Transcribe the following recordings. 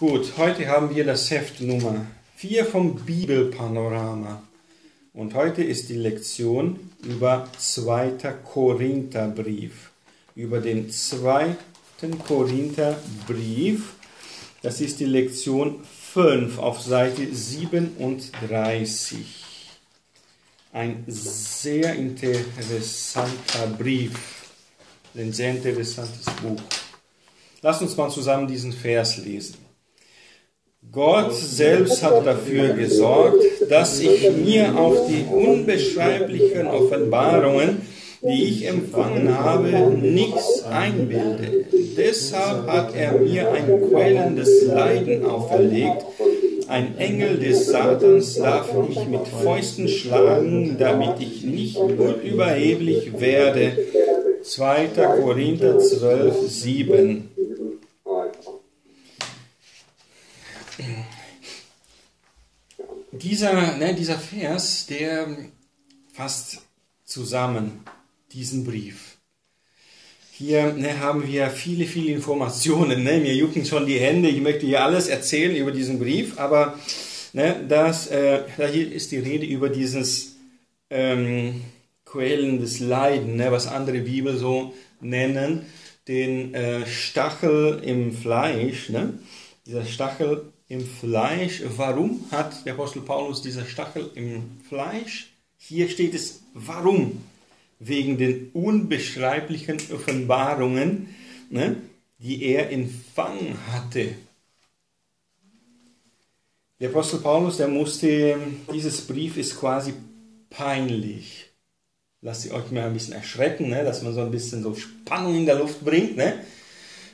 Gut, heute haben wir das Heft Nummer 4 vom Bibelpanorama. Und heute ist die Lektion über 2. Korintherbrief. Über den 2. Korintherbrief. Das ist die Lektion 5 auf Seite 37. Ein sehr interessanter Brief. Ein sehr interessantes Buch. Lass uns mal zusammen diesen Vers lesen. Gott selbst hat dafür gesorgt, dass ich mir auf die unbeschreiblichen Offenbarungen, die ich empfangen habe, nichts einbilde. Deshalb hat er mir ein quälendes Leiden auferlegt. Ein Engel des Satans darf mich mit Fäusten schlagen, damit ich nicht überheblich werde. 2. Korinther 12, 7. Dieser, ne, dieser Vers, der fasst zusammen diesen Brief. Hier ne, haben wir viele, viele Informationen. Ne? Mir jucken schon die Hände. Ich möchte hier alles erzählen über diesen Brief, aber ne, das, äh, hier ist die Rede über dieses ähm, quälendes Leiden, ne, was andere Bibel so nennen, den äh, Stachel im Fleisch. Ne? Dieser Stachel im Fleisch. Warum hat der Apostel Paulus dieser Stachel im Fleisch? Hier steht es, warum? Wegen den unbeschreiblichen Offenbarungen, ne, die er empfangen hatte. Der Apostel Paulus, der musste, dieses Brief ist quasi peinlich. Lasst ihr euch mal ein bisschen erschrecken, ne, dass man so ein bisschen so Spannung in der Luft bringt. Ne?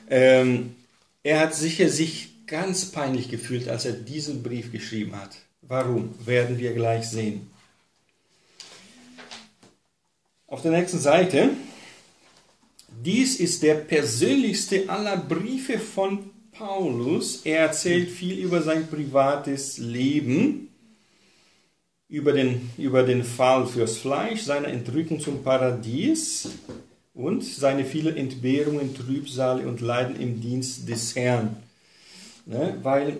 Ähm, er hat sicher sich ganz peinlich gefühlt, als er diesen Brief geschrieben hat. Warum, werden wir gleich sehen. Auf der nächsten Seite. Dies ist der persönlichste aller Briefe von Paulus. Er erzählt viel über sein privates Leben, über den, über den Fall fürs Fleisch, seine Entrückung zum Paradies und seine vielen Entbehrungen, Trübsale und Leiden im Dienst des Herrn. Ne? Weil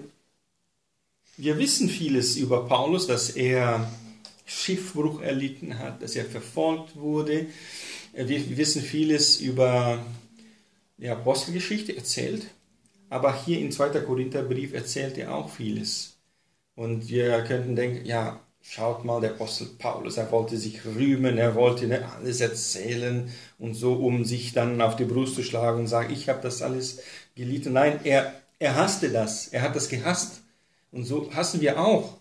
wir wissen vieles über Paulus, dass er Schiffbruch erlitten hat, dass er verfolgt wurde. Wir wissen vieles über die Apostelgeschichte erzählt, aber hier im 2. Korintherbrief erzählt er auch vieles. Und wir könnten denken, ja, schaut mal, der Apostel Paulus, er wollte sich rühmen, er wollte ne, alles erzählen und so, um sich dann auf die Brust zu schlagen und sagen, ich habe das alles gelitten. Nein, er er hasste das. Er hat das gehasst. Und so hassen wir auch.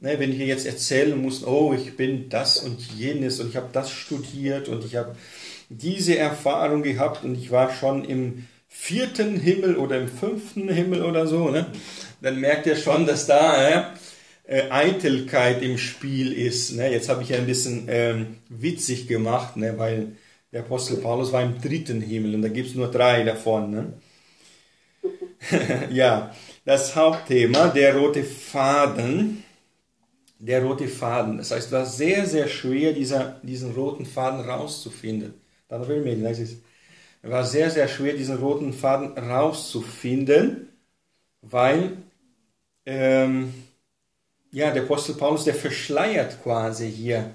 Ne, wenn wir jetzt erzählen muss, oh, ich bin das und jenes und ich habe das studiert und ich habe diese Erfahrung gehabt und ich war schon im vierten Himmel oder im fünften Himmel oder so, ne? dann merkt ihr schon, dass da äh, Eitelkeit im Spiel ist. Ne? Jetzt habe ich ja ein bisschen ähm, witzig gemacht, ne? weil der Apostel Paulus war im dritten Himmel und da gibt es nur drei davon. Ne? ja, das Hauptthema, der rote Faden. Der rote Faden. Das heißt, es war sehr, sehr schwer, dieser, diesen roten Faden rauszufinden. Dann will mir, es war sehr, sehr schwer, diesen roten Faden rauszufinden, weil ähm, ja, der Apostel Paulus, der verschleiert quasi hier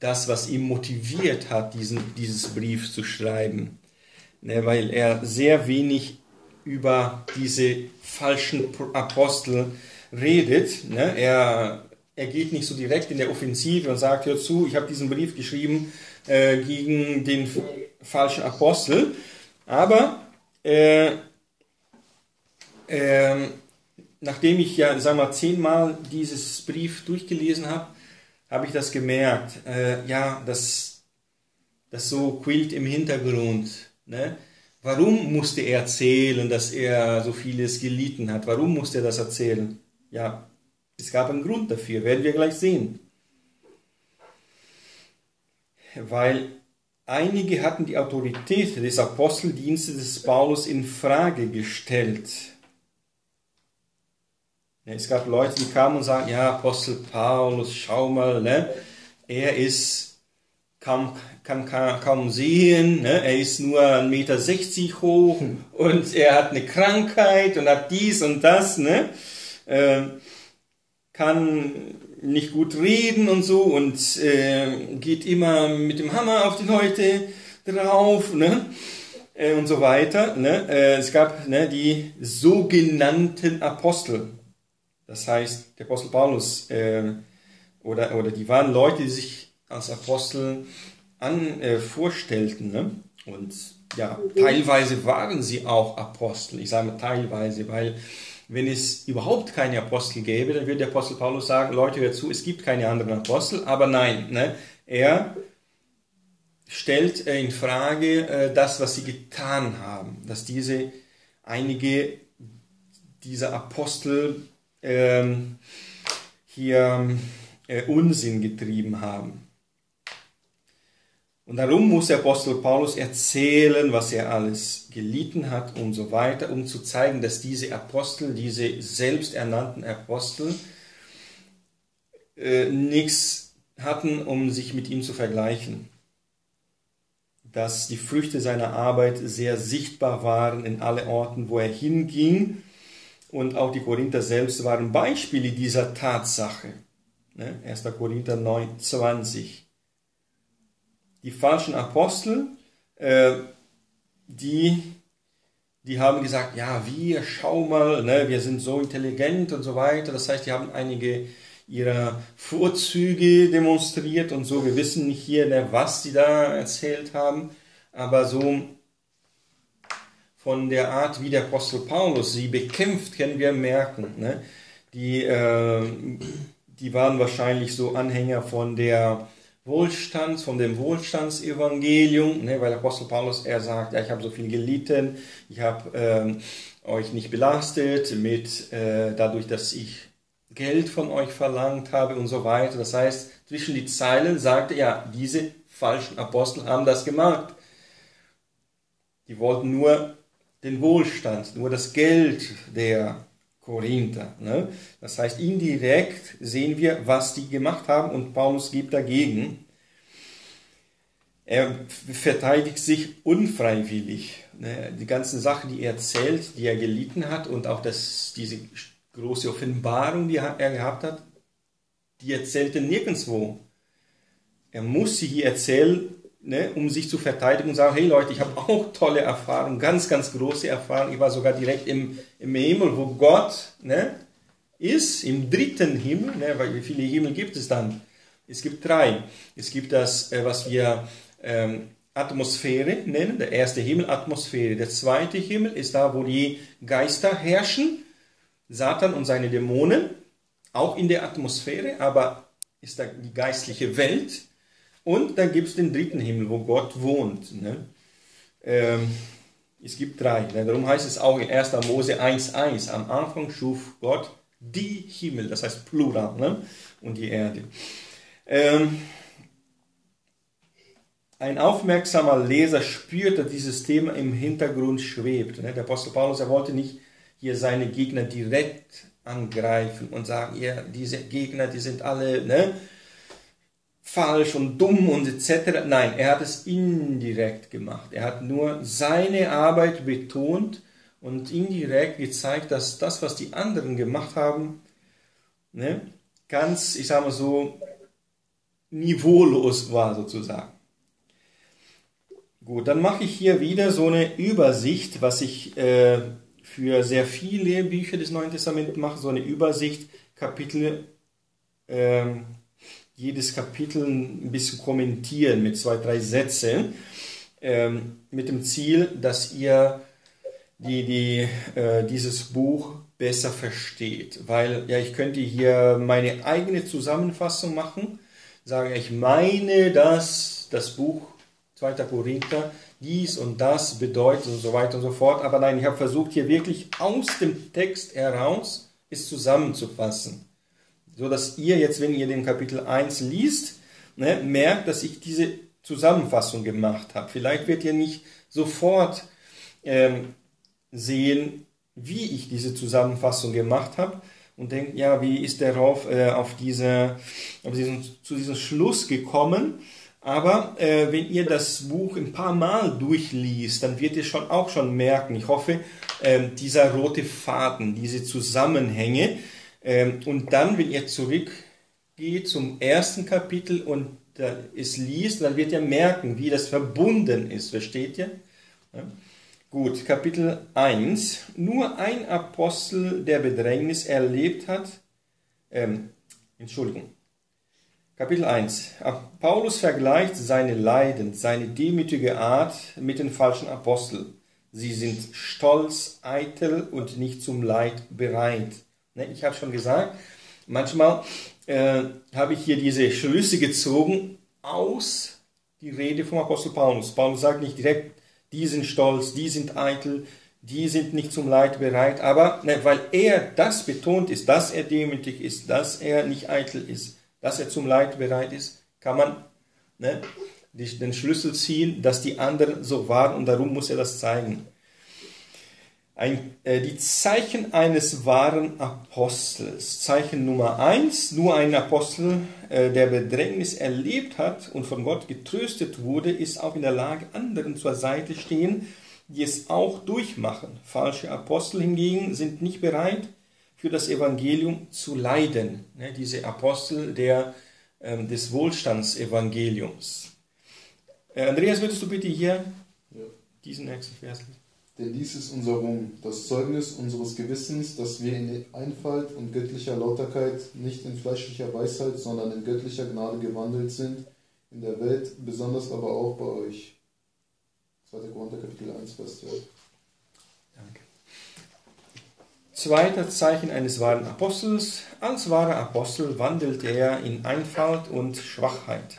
das, was ihn motiviert hat, diesen, dieses Brief zu schreiben. Ne, weil er sehr wenig über diese falschen Apostel redet. Ne? Er, er geht nicht so direkt in der Offensive und sagt, hör zu, ich habe diesen Brief geschrieben äh, gegen den falschen Apostel. Aber äh, äh, nachdem ich ja, sagen wir, zehnmal dieses Brief durchgelesen habe, habe ich das gemerkt. Äh, ja, das, das so quillt im Hintergrund. Ne? Warum musste er erzählen, dass er so vieles gelitten hat? Warum musste er das erzählen? Ja, es gab einen Grund dafür, werden wir gleich sehen. Weil einige hatten die Autorität des Aposteldienstes des Paulus in Frage gestellt. Es gab Leute, die kamen und sagten, ja, Apostel Paulus, schau mal, ne? er ist kaum, kann, kann kaum sehen, ne? er ist nur 1,60 Meter hoch hm. und er hat eine Krankheit und hat dies und das, ne? Äh, kann nicht gut reden und so und äh, geht immer mit dem Hammer auf die Leute drauf ne? Äh, und so weiter. Ne? Äh, es gab ne, die sogenannten Apostel. Das heißt, der Apostel Paulus äh, oder, oder die waren Leute, die sich als Apostel an, äh, vorstellten. Ne? Und ja, teilweise waren sie auch Apostel. Ich sage teilweise, weil wenn es überhaupt keine Apostel gäbe, dann würde der Apostel Paulus sagen, Leute, hört zu, es gibt keine anderen Apostel, aber nein, ne? er stellt äh, in Frage äh, das, was sie getan haben, dass diese einige dieser Apostel ähm, hier äh, Unsinn getrieben haben. Und darum muss der Apostel Paulus erzählen, was er alles gelitten hat und so weiter, um zu zeigen, dass diese Apostel, diese selbsternannten Apostel, äh, nichts hatten, um sich mit ihm zu vergleichen. Dass die Früchte seiner Arbeit sehr sichtbar waren in alle Orten, wo er hinging. Und auch die Korinther selbst waren Beispiele dieser Tatsache. 1. Ne? Korinther 9, 20 die falschen Apostel, äh, die, die haben gesagt, ja, wir, schau mal, ne, wir sind so intelligent und so weiter. Das heißt, die haben einige ihrer Vorzüge demonstriert und so. Wir wissen nicht hier, ne, was sie da erzählt haben, aber so von der Art, wie der Apostel Paulus sie bekämpft, können wir merken. Ne? Die, äh, die waren wahrscheinlich so Anhänger von der Wohlstands, von dem Wohlstandsevangelium, ne, weil Apostel Paulus, er sagt, ja, ich habe so viel gelitten, ich habe ähm, euch nicht belastet mit, äh, dadurch, dass ich Geld von euch verlangt habe und so weiter. Das heißt, zwischen die Zeilen sagte er, ja, diese falschen Apostel haben das gemacht. Die wollten nur den Wohlstand, nur das Geld der Korinther. Ne? Das heißt, indirekt sehen wir, was die gemacht haben und Paulus gibt dagegen. Er verteidigt sich unfreiwillig. Ne? Die ganzen Sachen, die er erzählt, die er gelitten hat und auch das, diese große Offenbarung, die er gehabt hat, die erzählt er nirgendwo. Er muss sie hier erzählen, ne, um sich zu verteidigen und sagen, hey Leute, ich habe auch tolle Erfahrungen, ganz, ganz große Erfahrungen. Ich war sogar direkt im, im Himmel, wo Gott ne, ist, im dritten Himmel. Ne, weil wie viele Himmel gibt es dann? Es gibt drei. Es gibt das, äh, was wir ähm, Atmosphäre nennen, der erste Himmel Atmosphäre. Der zweite Himmel ist da, wo die Geister herrschen, Satan und seine Dämonen, auch in der Atmosphäre, aber ist da die geistliche Welt. Und dann gibt es den dritten Himmel, wo Gott wohnt. Ne? Ähm, es gibt drei. Ne? Darum heißt es auch in 1. Mose 1.1, am Anfang schuf Gott die Himmel, das heißt Plural, ne? und die Erde. Ähm, ein aufmerksamer Leser spürt, dass dieses Thema im Hintergrund schwebt. Ne? Der Apostel Paulus, er wollte nicht hier seine Gegner direkt angreifen und sagen, ja, diese Gegner, die sind alle, ne? Falsch und dumm und etc. Nein, er hat es indirekt gemacht. Er hat nur seine Arbeit betont und indirekt gezeigt, dass das, was die anderen gemacht haben, ne, ganz, ich sage mal so, niveaulos war sozusagen. Gut, dann mache ich hier wieder so eine Übersicht, was ich äh, für sehr viele Bücher des Neuen Testaments mache, so eine Übersicht, Kapitel ähm, jedes Kapitel ein bisschen kommentieren mit zwei, drei Sätzen, ähm, mit dem Ziel, dass ihr die, die, äh, dieses Buch besser versteht. Weil ja, ich könnte hier meine eigene Zusammenfassung machen, sagen, ich meine, dass das Buch 2. Korinther dies und das bedeutet und so weiter und so fort. Aber nein, ich habe versucht, hier wirklich aus dem Text heraus es zusammenzufassen so dass ihr jetzt, wenn ihr den Kapitel 1 liest, ne, merkt, dass ich diese Zusammenfassung gemacht habe. Vielleicht wird ihr nicht sofort ähm, sehen, wie ich diese Zusammenfassung gemacht habe und denkt, ja, wie ist der Rauf äh, auf, diese, auf diesen, zu diesem Schluss gekommen? Aber äh, wenn ihr das Buch ein paar Mal durchliest, dann wird ihr schon auch schon merken, ich hoffe, äh, dieser rote Faden, diese Zusammenhänge. Äh, und dann, wenn ihr zurückgeht zum ersten Kapitel und es liest, dann wird ihr merken, wie das verbunden ist. Versteht ihr? Ja. Gut, Kapitel 1. Nur ein Apostel, der Bedrängnis erlebt hat, ähm, Entschuldigung, Kapitel 1. Paulus vergleicht seine Leiden, seine demütige Art mit den falschen Aposteln. Sie sind stolz, eitel und nicht zum Leid bereit. Ne, ich habe schon gesagt, manchmal äh, habe ich hier diese Schlüsse gezogen aus die Rede vom Apostel Paulus. Paulus sagt nicht direkt, die sind stolz, die sind eitel, die sind nicht zum Leid bereit, aber ne, weil er das betont ist, dass er demütig ist, dass er nicht eitel ist, dass er zum Leid bereit ist, kann man ne, den Schlüssel ziehen, dass die anderen so waren und darum muss er das zeigen. Ein, äh, die Zeichen eines wahren Apostels. Zeichen Nummer eins: nur ein Apostel, äh, der Bedrängnis erlebt hat und von Gott getröstet wurde, ist auch in der Lage, anderen zur Seite stehen, die es auch durchmachen. Falsche Apostel hingegen sind nicht bereit, für das Evangelium zu leiden. Ne, diese Apostel der, ähm, des Wohlstandsevangeliums. Äh, Andreas, würdest du bitte hier ja. diesen nächsten Vers lesen? Denn dies ist unser Ruhm, das Zeugnis unseres Gewissens, dass wir in Einfalt und göttlicher Lauterkeit nicht in fleischlicher Weisheit, sondern in göttlicher Gnade gewandelt sind, in der Welt, besonders aber auch bei euch. 2. Korinther Kapitel 1, Vers 12. Zweiter Zeichen eines wahren Apostels. Als wahrer Apostel wandelt er in Einfalt und Schwachheit,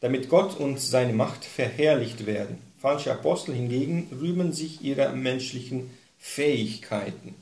damit Gott und seine Macht verherrlicht werden. Falsche Apostel hingegen rühmen sich ihrer menschlichen Fähigkeiten.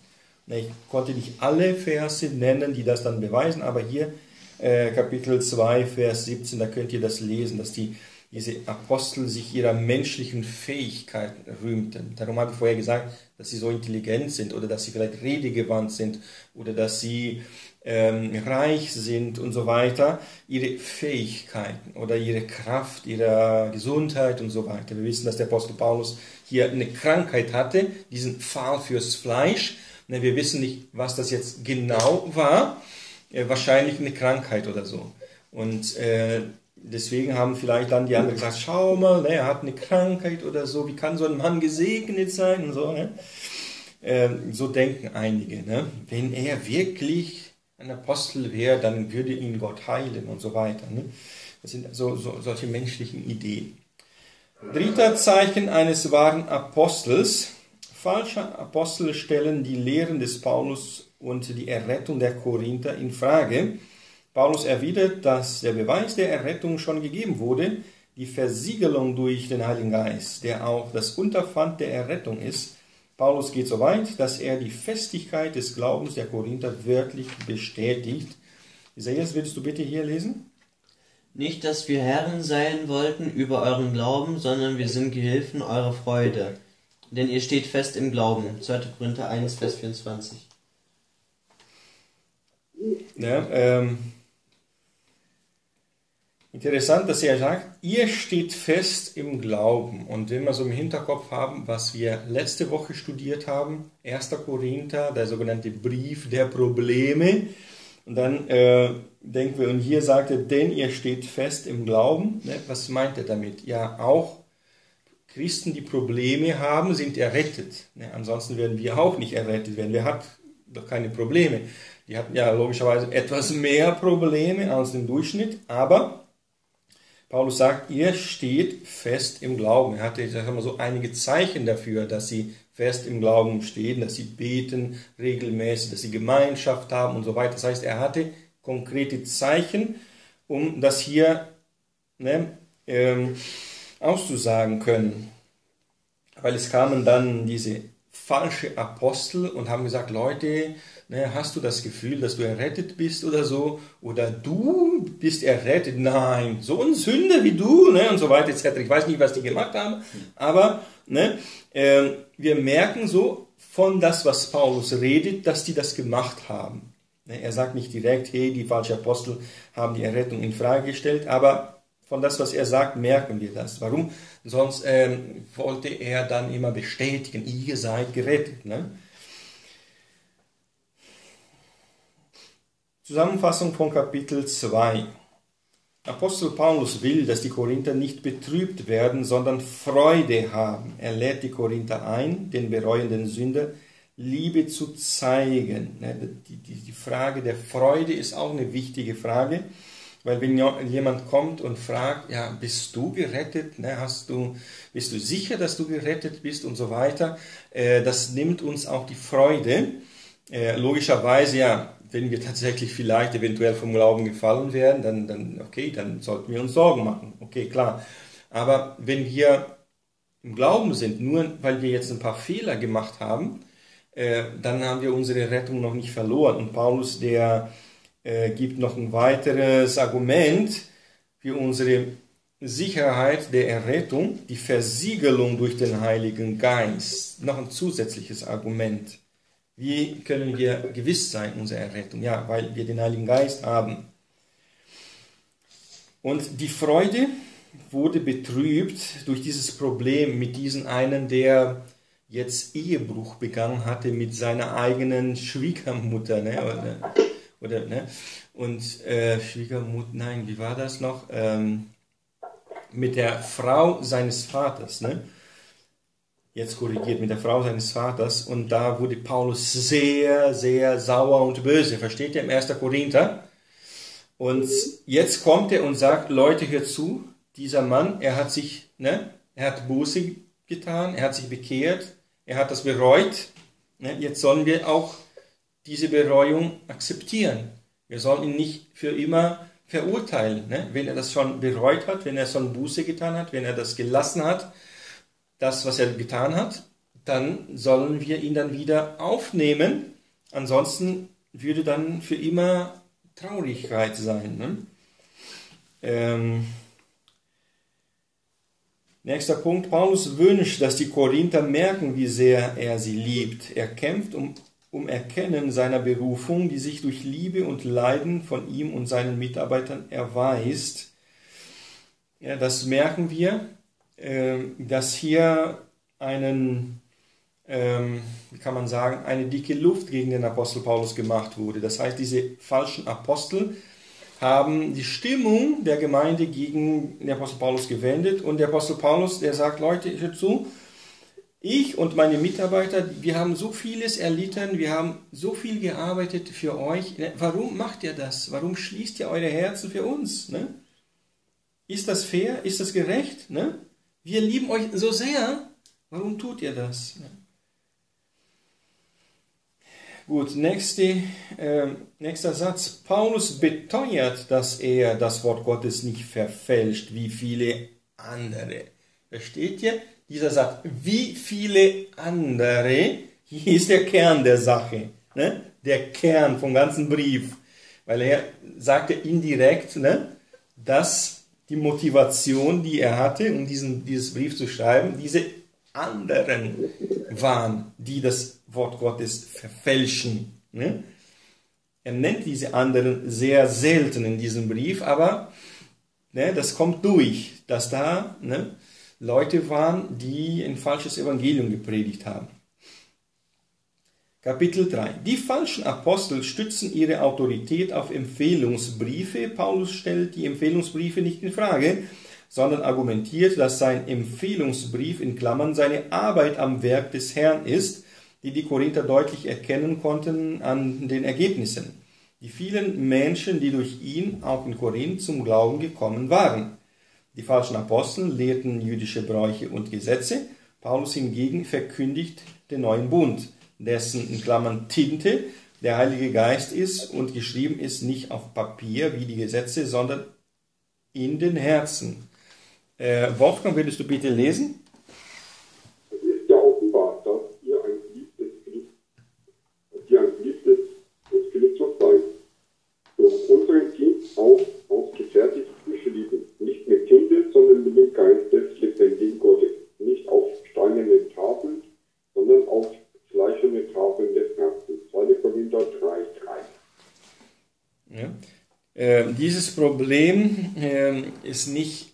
Ich konnte nicht alle Verse nennen, die das dann beweisen, aber hier äh, Kapitel 2, Vers 17, da könnt ihr das lesen, dass die diese Apostel sich ihrer menschlichen Fähigkeiten rühmten. Darum habe ich vorher gesagt, dass sie so intelligent sind oder dass sie vielleicht redegewandt sind oder dass sie ähm, reich sind und so weiter. Ihre Fähigkeiten oder ihre Kraft, ihre Gesundheit und so weiter. Wir wissen, dass der Apostel Paulus hier eine Krankheit hatte, diesen Pfahl fürs Fleisch. Ne, wir wissen nicht, was das jetzt genau war. Äh, wahrscheinlich eine Krankheit oder so. Und äh, Deswegen haben vielleicht dann die anderen gesagt, schau mal, ne, er hat eine Krankheit oder so, wie kann so ein Mann gesegnet sein und so. Ne? Ähm, so denken einige. Ne? Wenn er wirklich ein Apostel wäre, dann würde ihn Gott heilen und so weiter. Ne? Das sind so, so, solche menschlichen Ideen. Dritter Zeichen eines wahren Apostels. Falsche Apostel stellen die Lehren des Paulus und die Errettung der Korinther in Frage. Paulus erwidert, dass der Beweis der Errettung schon gegeben wurde, die Versiegelung durch den Heiligen Geist, der auch das Unterpfand der Errettung ist. Paulus geht so weit, dass er die Festigkeit des Glaubens der Korinther wörtlich bestätigt. Isaias, willst du bitte hier lesen? Nicht, dass wir Herren sein wollten über euren Glauben, sondern wir sind Gehilfen eurer Freude. Denn ihr steht fest im Glauben. 2. Korinther 1, Vers 24. Ja, ähm, Interessant, dass er sagt, ihr steht fest im Glauben. Und wenn wir so im Hinterkopf haben, was wir letzte Woche studiert haben, 1. Korinther, der sogenannte Brief der Probleme, und dann äh, denken wir, und hier sagt er, denn ihr steht fest im Glauben. Ne? Was meint er damit? Ja, auch Christen, die Probleme haben, sind errettet. Ne? Ansonsten werden wir auch nicht errettet werden. Wer hat doch keine Probleme? Die hatten ja logischerweise etwas mehr Probleme als im Durchschnitt, aber Paulus sagt, ihr steht fest im Glauben. Er hatte sagen wir so einige Zeichen dafür, dass sie fest im Glauben stehen, dass sie beten regelmäßig, dass sie Gemeinschaft haben und so weiter. Das heißt, er hatte konkrete Zeichen, um das hier ne, ähm, auszusagen können. Weil es kamen dann diese falsche Apostel und haben gesagt, Leute, ne, hast du das Gefühl, dass du errettet bist oder so? Oder du bist errettet? Nein, so ein Sünder wie du ne, und so weiter etc. Ich weiß nicht, was die gemacht haben, aber ne, äh, wir merken so von das, was Paulus redet, dass die das gemacht haben. Ne, er sagt nicht direkt, hey, die falschen Apostel haben die Errettung in Frage gestellt, aber von das, was er sagt, merken wir das. Warum? Sonst ähm, wollte er dann immer bestätigen, ihr seid gerettet. Ne? Zusammenfassung von Kapitel 2. Apostel Paulus will, dass die Korinther nicht betrübt werden, sondern Freude haben. Er lädt die Korinther ein, den bereuenden Sünder Liebe zu zeigen. Ne, die, Frage der Freude ist auch eine wichtige Frage, weil wenn jemand kommt und fragt, ja, bist du gerettet? Ne, hast du, bist du sicher, dass du gerettet bist und so weiter? Äh, das nimmt uns auch die Freude. Äh, logischerweise, ja, wenn wir tatsächlich vielleicht eventuell vom Glauben gefallen werden, dann, dann, okay, dann sollten wir uns Sorgen machen. Okay, klar. Aber wenn wir im Glauben sind, nur weil wir jetzt ein paar Fehler gemacht haben, äh, dann haben wir unsere Rettung noch nicht verloren. Und Paulus, der äh, gibt noch ein weiteres Argument für unsere Sicherheit der Errettung, die Versiegelung durch den Heiligen Geist. Noch ein zusätzliches Argument. Wie können wir gewiss sein, unsere Errettung? Ja, weil wir den Heiligen Geist haben. Und die Freude wurde betrübt durch dieses Problem mit diesem einen, der jetzt Ehebruch begangen hatte mit seiner eigenen Schwiegermutter. Ne? Oder, ne? Und äh, Schwiegermutter, nein, wie war das noch? Ähm, mit der Frau seines Vaters. Ne? Jetzt korrigiert, mit der Frau seines Vaters. Und da wurde Paulus sehr, sehr sauer und böse. Versteht ihr im 1. Korinther? Und jetzt kommt er und sagt, Leute, hört zu, dieser Mann, er hat sich, ne, er hat Buße getan, er hat sich bekehrt, er hat das bereut. Ne? Jetzt sollen wir auch diese Bereuung akzeptieren. Wir sollen ihn nicht für immer verurteilen. Ne? Wenn er das schon bereut hat, wenn er schon Buße getan hat, wenn er das gelassen hat, das, was er getan hat, dann sollen wir ihn dann wieder aufnehmen. Ansonsten würde dann für immer Traurigkeit sein. Ne? Ähm, Nächster Punkt. Paulus wünscht, dass die Korinther merken, wie sehr er sie liebt. Er kämpft um, um Erkennen seiner Berufung, die sich durch Liebe und Leiden von ihm und seinen Mitarbeitern erweist. Ja, das merken wir, äh, dass hier einen, ähm, wie kann man sagen, eine dicke Luft gegen den Apostel Paulus gemacht wurde. Das heißt, diese falschen Apostel haben die Stimmung der Gemeinde gegen den Apostel Paulus gewendet. Und der Apostel Paulus, der sagt, Leute, hört zu, ich und meine Mitarbeiter, wir haben so vieles erlitten, wir haben so viel gearbeitet für euch. Warum macht ihr das? Warum schließt ihr eure Herzen für uns? Ne? Ist das fair? Ist das gerecht? Ne? Wir lieben euch so sehr. Warum tut ihr das? Ne? Gut, nächste, äh, nächster Satz. Paulus beteuert, dass er das Wort Gottes nicht verfälscht, wie viele andere. Versteht ihr? Dieser Satz, wie viele andere, hier ist der Kern der Sache, ne? der Kern vom ganzen Brief. Weil er sagte indirekt, ne, dass die Motivation, die er hatte, um diesen, dieses Brief zu schreiben, diese anderen waren, die das Wort Gottes verfälschen. Ne? Er nennt diese anderen sehr selten in diesem Brief, aber ne, das kommt durch, dass da ne, Leute waren, die ein falsches Evangelium gepredigt haben. Kapitel 3. Die falschen Apostel stützen ihre Autorität auf Empfehlungsbriefe. Paulus stellt die Empfehlungsbriefe nicht in Frage, sondern argumentiert, dass sein Empfehlungsbrief in Klammern seine Arbeit am Werk des Herrn ist, die die Korinther deutlich erkennen konnten an den Ergebnissen. Die vielen Menschen, die durch ihn auch in Korinth zum Glauben gekommen waren. Die falschen Apostel lehrten jüdische Bräuche und Gesetze. Paulus hingegen verkündigt den neuen Bund, dessen in Klammern Tinte der Heilige Geist ist und geschrieben ist nicht auf Papier wie die Gesetze, sondern in den Herzen. Äh, Wolfgang, würdest du bitte lesen? Es ist ja offenbar, dass ihr ein geliebtes Christ, dass ihr ein geliebtes des Christus seid. Durch unseren Dienst auch ausgefertigt geschrieben. Nicht mit Tinte, sondern mit dem Geist des lebendigen Gottes. Nicht auf steinerne Tafeln, sondern auf fleischerne Tafeln des Herzens. 2. Korinther 3, 3. Ja. Ähm, dieses Problem ähm, ist nicht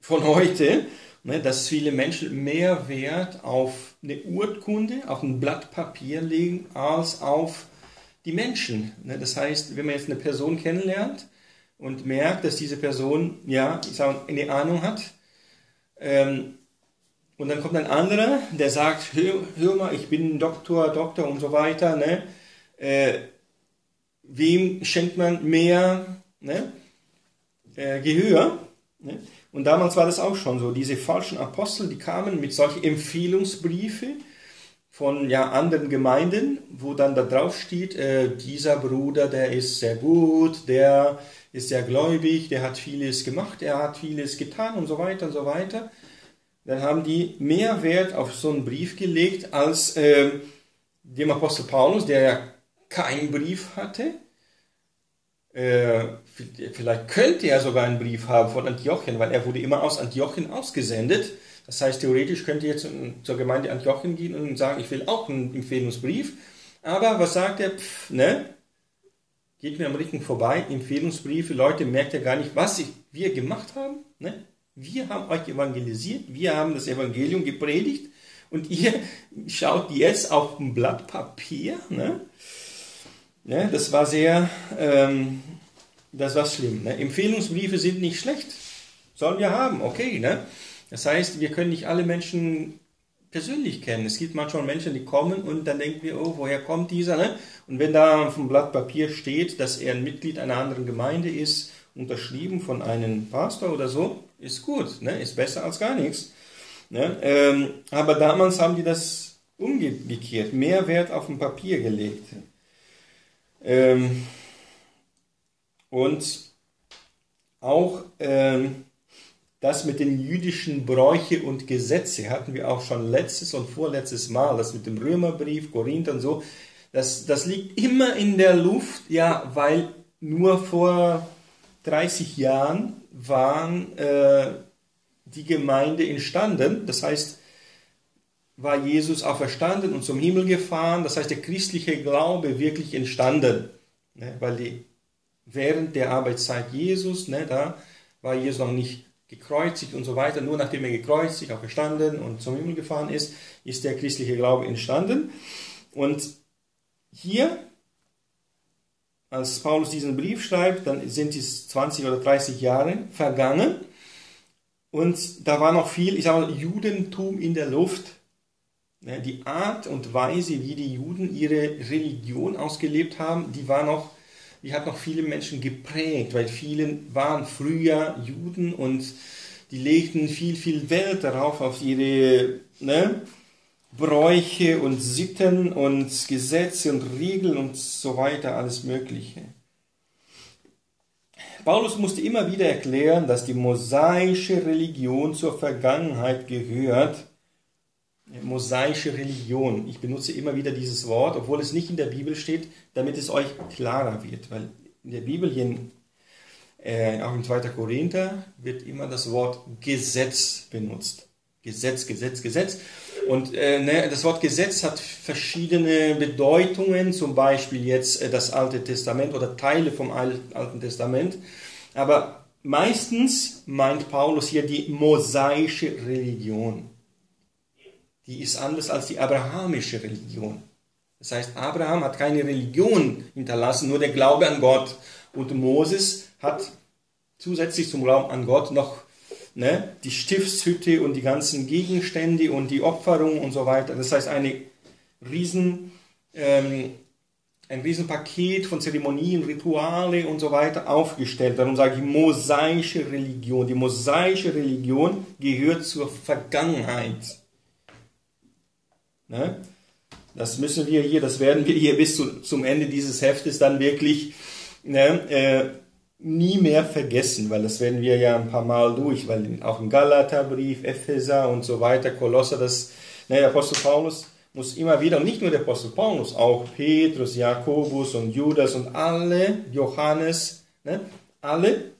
von heute, ne, dass viele Menschen mehr Wert auf eine Urkunde, auf ein Blatt Papier legen, als auf die Menschen. Ne. Das heißt, wenn man jetzt eine Person kennenlernt und merkt, dass diese Person, ja, ich sage, eine Ahnung hat, ähm, und dann kommt ein anderer, der sagt, hör, hör mal, ich bin Doktor, Doktor und so weiter, ne? Äh, wem schenkt man mehr ne? äh, Gehör? Ne? Und damals war das auch schon so. Diese falschen Apostel, die kamen mit solchen Empfehlungsbriefe von ja, anderen Gemeinden, wo dann da drauf steht, äh, dieser Bruder, der ist sehr gut, der ist sehr gläubig, der hat vieles gemacht, er hat vieles getan und so weiter und so weiter. Dann haben die mehr Wert auf so einen Brief gelegt als äh, dem Apostel Paulus, der ja keinen Brief hatte. Äh, vielleicht könnte er sogar einen Brief haben von Antiochien, weil er wurde immer aus Antiochien ausgesendet. Das heißt, theoretisch könnte er jetzt zur Gemeinde Antiochien gehen und sagen, ich will auch einen Empfehlungsbrief. Aber was sagt er? Pff, ne? Geht mir am Rücken vorbei. Empfehlungsbriefe, Leute, merkt ihr gar nicht, was wir gemacht haben? Ne? Wir haben euch evangelisiert, wir haben das Evangelium gepredigt und ihr schaut jetzt auf ein Blatt Papier. Ne? Ne, das war sehr, ähm, das war schlimm. Ne? Empfehlungsbriefe sind nicht schlecht. Sollen wir haben, okay. Ne? Das heißt, wir können nicht alle Menschen persönlich kennen. Es gibt manchmal Menschen, die kommen und dann denken wir, oh, woher kommt dieser? Ne? Und wenn da auf dem Blatt Papier steht, dass er ein Mitglied einer anderen Gemeinde ist, unterschrieben von einem Pastor oder so, ist gut, ne? ist besser als gar nichts. Ne? Ähm, aber damals haben die das umgekehrt, mehr Wert auf dem Papier gelegt. Ähm, und auch ähm, das mit den jüdischen Bräuche und Gesetze hatten wir auch schon letztes und vorletztes Mal, das mit dem Römerbrief, Korinther und so, das, das liegt immer in der Luft, ja, weil nur vor 30 Jahren waren äh, die Gemeinde entstanden. Das heißt, war Jesus auferstanden und zum Himmel gefahren. Das heißt, der christliche Glaube wirklich entstanden. Ne, weil die, während der Arbeitszeit Jesus, ne, da war Jesus noch nicht gekreuzigt und so weiter. Nur nachdem er gekreuzigt, auferstanden und zum Himmel gefahren ist, ist der christliche Glaube entstanden. Und hier, als Paulus diesen Brief schreibt, dann sind es 20 oder 30 Jahre vergangen. Und da war noch viel, ich sage mal, Judentum in der Luft. Die Art und Weise, wie die Juden ihre Religion ausgelebt haben, die war noch, die hat noch viele Menschen geprägt, weil viele waren früher Juden und die legten viel, viel Wert darauf, auf ihre ne, Bräuche und Sitten und Gesetze und Regeln und so weiter, alles Mögliche. Paulus musste immer wieder erklären, dass die mosaische Religion zur Vergangenheit gehört mosaische Religion. Ich benutze immer wieder dieses Wort, obwohl es nicht in der Bibel steht, damit es euch klarer wird. Weil in der Bibel, hier in, äh, auch im 2. Korinther, wird immer das Wort Gesetz benutzt. Gesetz, Gesetz, Gesetz. Und äh, ne, das Wort Gesetz hat verschiedene Bedeutungen, zum Beispiel jetzt äh, das Alte Testament oder Teile vom Alten Testament. Aber meistens meint Paulus hier die mosaische Religion die ist anders als die abrahamische Religion. Das heißt, Abraham hat keine Religion hinterlassen, nur der Glaube an Gott. Und Moses hat zusätzlich zum Glauben an Gott noch ne, die Stiftshütte und die ganzen Gegenstände und die Opferung und so weiter. Das heißt, eine riesen, ähm, ein Riesenpaket von Zeremonien, Rituale und so weiter aufgestellt. Darum sage ich mosaische Religion. Die mosaische Religion gehört zur Vergangenheit. Ne? Das müssen wir hier, das werden wir hier bis zu, zum Ende dieses Heftes dann wirklich ne, äh, nie mehr vergessen, weil das werden wir ja ein paar Mal durch, weil auch im Galaterbrief, Epheser und so weiter, Kolosser, das, ne, der Apostel Paulus muss immer wieder, und nicht nur der Apostel Paulus, auch Petrus, Jakobus und Judas und alle, Johannes, ne, alle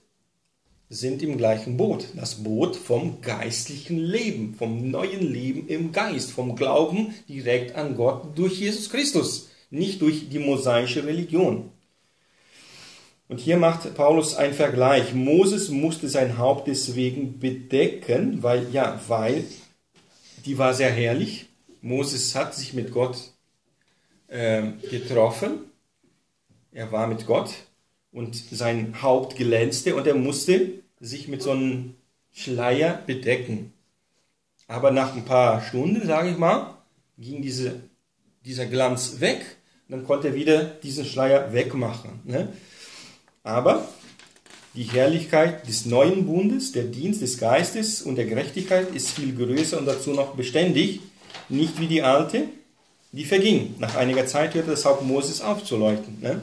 sind im gleichen Boot. Das Boot vom geistlichen Leben, vom neuen Leben im Geist, vom Glauben direkt an Gott durch Jesus Christus, nicht durch die mosaische Religion. Und hier macht Paulus einen Vergleich. Moses musste sein Haupt deswegen bedecken, weil, ja, weil die war sehr herrlich. Moses hat sich mit Gott äh, getroffen. Er war mit Gott und sein Haupt glänzte und er musste sich mit so einem Schleier bedecken. Aber nach ein paar Stunden, sage ich mal, ging diese, dieser Glanz weg. Dann konnte er wieder diesen Schleier wegmachen. Ne? Aber die Herrlichkeit des neuen Bundes, der Dienst des Geistes und der Gerechtigkeit ist viel größer und dazu noch beständig, nicht wie die alte, die verging. Nach einiger Zeit hörte das Haupt Moses aufzuleuchten. Ne?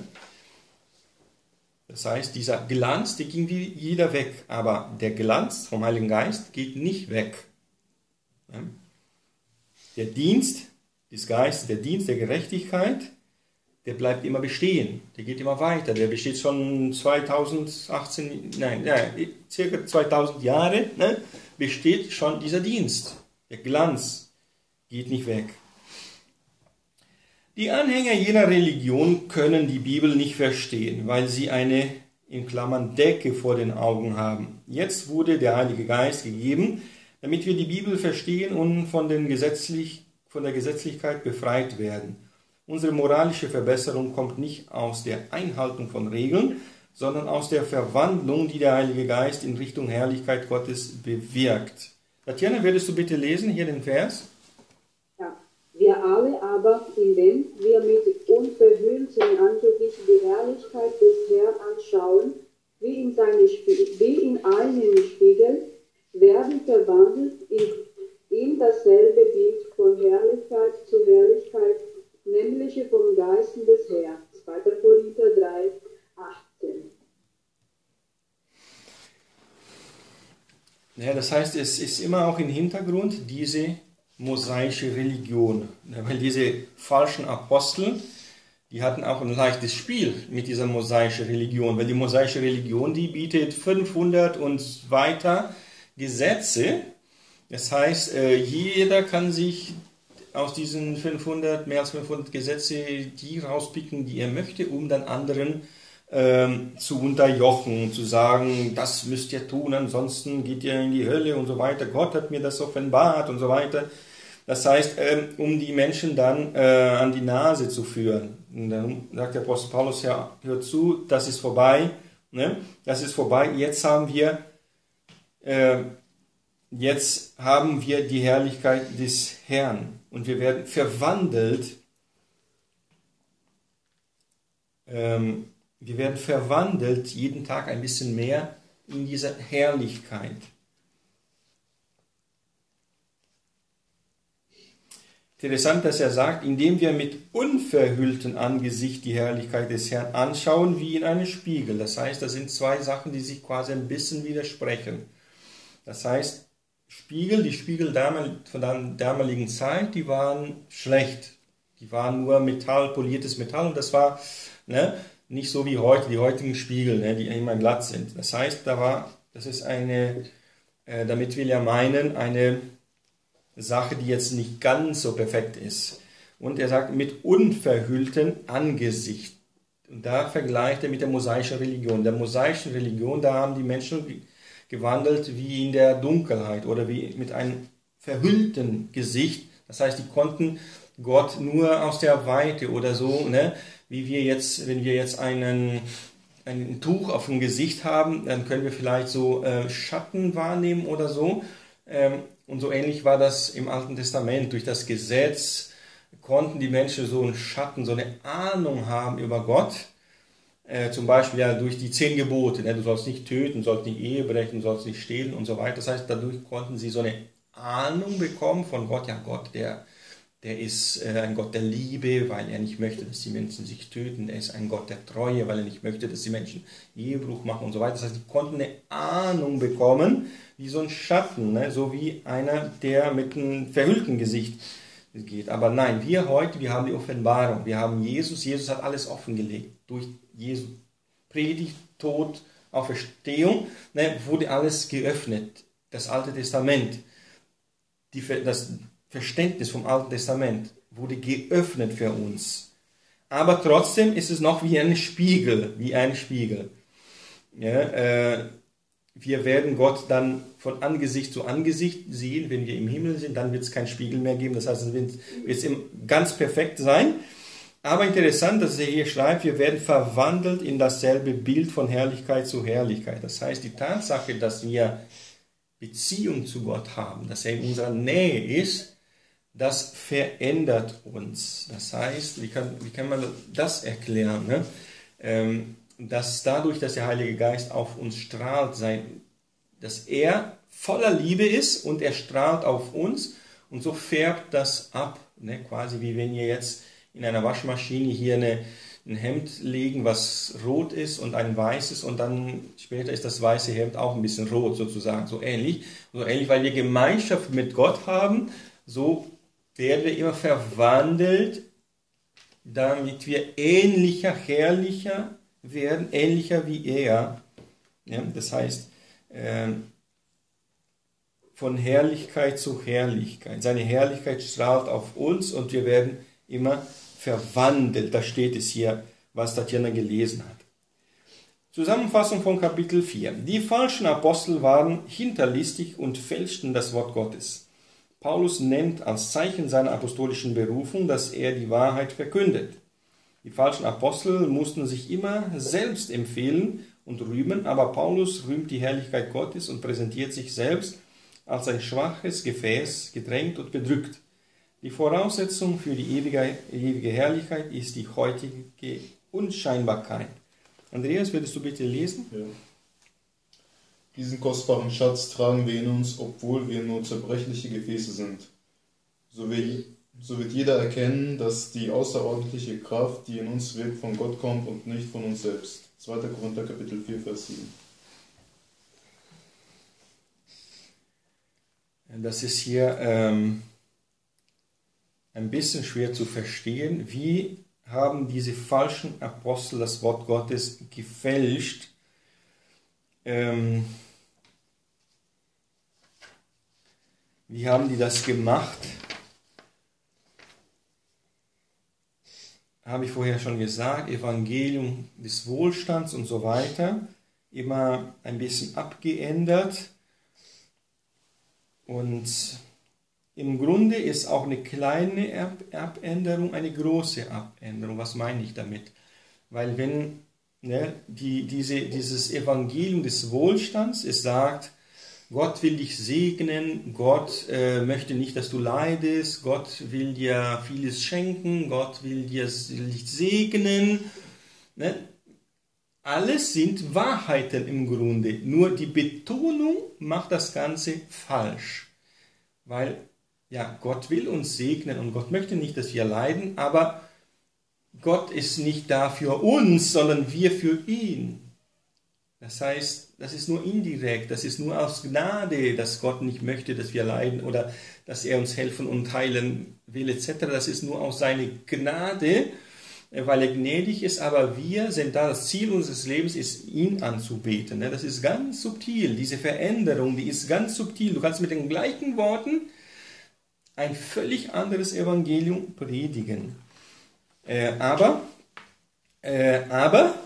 Das heißt, dieser Glanz, der ging wie jeder weg, aber der Glanz vom Heiligen Geist geht nicht weg. Der Dienst des Geistes, der Dienst der Gerechtigkeit, der bleibt immer bestehen, der geht immer weiter, der besteht schon 2018, nein, ja, circa 2000 Jahre, ne, besteht schon dieser Dienst. Der Glanz geht nicht weg. Die Anhänger jener Religion können die Bibel nicht verstehen, weil sie eine in Klammern Decke vor den Augen haben. Jetzt wurde der Heilige Geist gegeben, damit wir die Bibel verstehen und von, gesetzlich, von der Gesetzlichkeit befreit werden. Unsere moralische Verbesserung kommt nicht aus der Einhaltung von Regeln, sondern aus der Verwandlung, die der Heilige Geist in Richtung Herrlichkeit Gottes bewirkt. Tatjana, würdest du bitte lesen hier den Vers? Alle aber, indem wir mit unverhülltem Angesicht die Herrlichkeit des Herrn anschauen, wie in, seine Spie wie in einem Spiegel, werden verwandelt in, in dasselbe Bild von Herrlichkeit zu Herrlichkeit nämlich vom Geisten des Herrn. 2. Korinther 3, 18. Ja, das heißt, es ist immer auch im Hintergrund diese mosaische Religion. Weil diese falschen Apostel, die hatten auch ein leichtes Spiel mit dieser mosaischen Religion, weil die mosaische Religion, die bietet 500 und weiter Gesetze. Das heißt, äh, jeder kann sich aus diesen 500, mehr als 500 Gesetze die rauspicken, die er möchte, um dann anderen ähm, zu unterjochen, zu sagen, das müsst ihr tun, ansonsten geht ihr in die Hölle und so weiter. Gott hat mir das offenbart und so weiter. Das heißt, ähm, um die Menschen dann äh, an die Nase zu führen. Und dann sagt der Apostel Paulus, ja, hört zu, das ist vorbei. Ne? Das ist vorbei. Jetzt haben wir äh, jetzt haben wir die Herrlichkeit des Herrn und wir werden verwandelt. Ähm, wir werden verwandelt jeden Tag ein bisschen mehr in diese Herrlichkeit. Interessant, dass er sagt, indem wir mit unverhülltem Angesicht die Herrlichkeit des Herrn anschauen, wie in einem Spiegel. Das heißt, das sind zwei Sachen, die sich quasi ein bisschen widersprechen. Das heißt, Spiegel, die Spiegel von der damaligen Zeit, die waren schlecht. Die waren nur Metall, poliertes Metall und das war ne, nicht so wie heute, die heutigen Spiegel, ne, die immer glatt sind. Das heißt, da war, das ist eine, äh, damit will er meinen, eine Sache, die jetzt nicht ganz so perfekt ist. Und er sagt, mit unverhülltem Angesicht. Und da vergleicht er mit der mosaischen Religion. Der mosaischen Religion, da haben die Menschen gewandelt wie in der Dunkelheit oder wie mit einem verhüllten Gesicht. Das heißt, die konnten Gott nur aus der Weite oder so, ne? wie wir jetzt, wenn wir jetzt einen, ein Tuch auf dem Gesicht haben, dann können wir vielleicht so äh, Schatten wahrnehmen oder so. Ähm, und so ähnlich war das im Alten Testament. Durch das Gesetz konnten die Menschen so einen Schatten, so eine Ahnung haben über Gott. Äh, zum Beispiel ja durch die zehn Gebote, ne? du sollst nicht töten, sollst nicht Ehe brechen, sollst nicht stehlen und so weiter. Das heißt, dadurch konnten sie so eine Ahnung bekommen von Gott, ja Gott, der, der ist äh, ein Gott der Liebe, weil er nicht möchte, dass die Menschen sich töten. Er ist ein Gott der Treue, weil er nicht möchte, dass die Menschen Ehebruch machen und so weiter. Das heißt, die konnten eine Ahnung bekommen, wie so ein Schatten, ne? so wie einer, der mit einem verhüllten Gesicht geht. Aber nein, wir heute, wir haben die Offenbarung. Wir haben Jesus. Jesus hat alles offengelegt durch Jesu Predigt, Tod, Auferstehung, ne, wurde alles geöffnet. Das Alte Testament, die, das Verständnis vom Alten Testament wurde geöffnet für uns. aber trotzdem ist es noch wie ein Spiegel, wie ein Spiegel. Ja, äh, wir werden Gott dann von Angesicht zu Angesicht sehen, wenn wir im Himmel sind, dann wird es keinen Spiegel mehr geben, das heißt, es wird es ganz perfekt sein. Aber interessant, dass er hier schreibt, wir werden verwandelt in dasselbe Bild von Herrlichkeit zu Herrlichkeit. Das heißt, die Tatsache, dass wir Beziehung zu Gott haben, dass er in unserer Nähe ist, das verändert uns. Das heißt, wie kann, wie kann man das erklären? Ne? Ähm, dass dadurch, dass der Heilige Geist auf uns strahlt, sein, dass er voller Liebe ist und er strahlt auf uns und so färbt das ab. Ne? Quasi wie wenn ihr jetzt in einer Waschmaschine hier eine, ein Hemd legen, was rot ist und ein weißes und dann später ist das weiße Hemd auch ein bisschen rot sozusagen, so ähnlich. So ähnlich, weil wir Gemeinschaft mit Gott haben, so werden wir immer verwandelt, damit wir ähnlicher, herrlicher werden, ähnlicher wie er. Ja, das heißt, äh, von Herrlichkeit zu Herrlichkeit. Seine Herrlichkeit strahlt auf uns und wir werden immer verwandelt. Da steht es hier, was Tatjana gelesen hat. Zusammenfassung von Kapitel 4. Die falschen Apostel waren hinterlistig und fälschten das Wort Gottes. Paulus nennt als Zeichen seiner apostolischen Berufung, dass er die Wahrheit verkündet. Die falschen Apostel mussten sich immer selbst empfehlen und rühmen, aber Paulus rühmt die Herrlichkeit Gottes und präsentiert sich selbst als ein schwaches Gefäß, gedrängt und bedrückt. Die Voraussetzung für die ewige, ewige Herrlichkeit ist die heutige Unscheinbarkeit. Andreas, würdest du bitte lesen? Ja. Diesen kostbaren Schatz tragen wir in uns, obwohl wir nur zerbrechliche Gefäße sind. So, wie, so wird jeder erkennen, dass die außerordentliche Kraft, die in uns wirkt, von Gott kommt und nicht von uns selbst. 2. Korinther Kapitel 4, Vers 7. Das ist hier ähm, ein bisschen schwer zu verstehen. Wie haben diese falschen Apostel das Wort Gottes gefälscht? Ähm, wie haben die das gemacht? Habe ich vorher schon gesagt, Evangelium des Wohlstands und so weiter, immer ein bisschen abgeändert und im Grunde ist auch eine kleine Abänderung eine große Abänderung. Was meine ich damit? Weil wenn ne, die, diese, dieses Evangelium des Wohlstands, es sagt, Gott will dich segnen, Gott äh, möchte nicht, dass du leidest, Gott will dir vieles schenken, Gott will, dir, segnen. Ne? Alles sind Wahrheiten im Grunde, nur die Betonung macht das Ganze falsch. Weil ja, Gott will uns segnen und Gott möchte nicht, dass wir leiden, aber Gott ist nicht da für uns, sondern wir für ihn. Das heißt, das ist nur indirekt, das ist nur aus Gnade, dass Gott nicht möchte, dass wir leiden oder dass er uns helfen und heilen will etc. Das ist nur aus seiner Gnade, weil er gnädig ist, aber wir sind da, das Ziel unseres Lebens ist, ihn anzubeten. Das ist ganz subtil, diese Veränderung, die ist ganz subtil. Du kannst mit den gleichen Worten ein völlig anderes Evangelium predigen. Äh, aber, äh, aber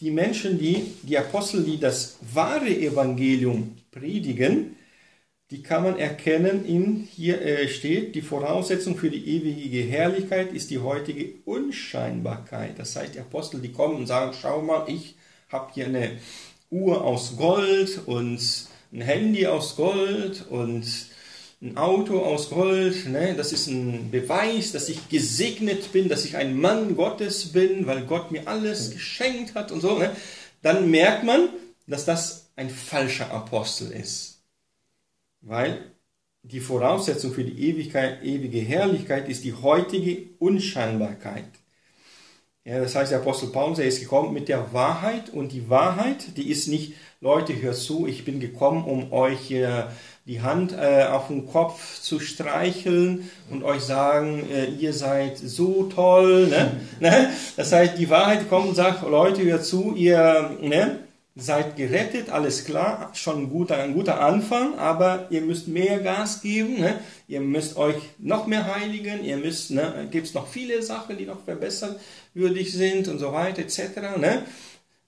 die Menschen, die, die Apostel, die das wahre Evangelium predigen, die kann man erkennen, in, hier äh, steht, die Voraussetzung für die ewige Herrlichkeit ist die heutige Unscheinbarkeit. Das heißt, die Apostel, die kommen und sagen, schau mal, ich habe hier eine Uhr aus Gold und ein Handy aus Gold und ein Auto aus Gold, ne? das ist ein Beweis, dass ich gesegnet bin, dass ich ein Mann Gottes bin, weil Gott mir alles geschenkt hat und so, ne? dann merkt man, dass das ein falscher Apostel ist. Weil die Voraussetzung für die Ewigkeit, ewige Herrlichkeit ist die heutige Unscheinbarkeit. Ja, das heißt, der Apostel Paulus, er ist gekommen mit der Wahrheit und die Wahrheit, die ist nicht, Leute, hört zu, ich bin gekommen, um euch äh, die Hand äh, auf den Kopf zu streicheln und euch sagen, äh, ihr seid so toll. Ne? ne? Das heißt, die Wahrheit kommt und sagt, Leute, hört zu, ihr, ne? seid gerettet, alles klar, schon ein guter, ein guter Anfang, aber ihr müsst mehr Gas geben, ne? ihr müsst euch noch mehr heiligen, ihr müsst, ne, gibt es noch viele Sachen, die noch verbesserwürdig sind und so weiter, etc. Ne?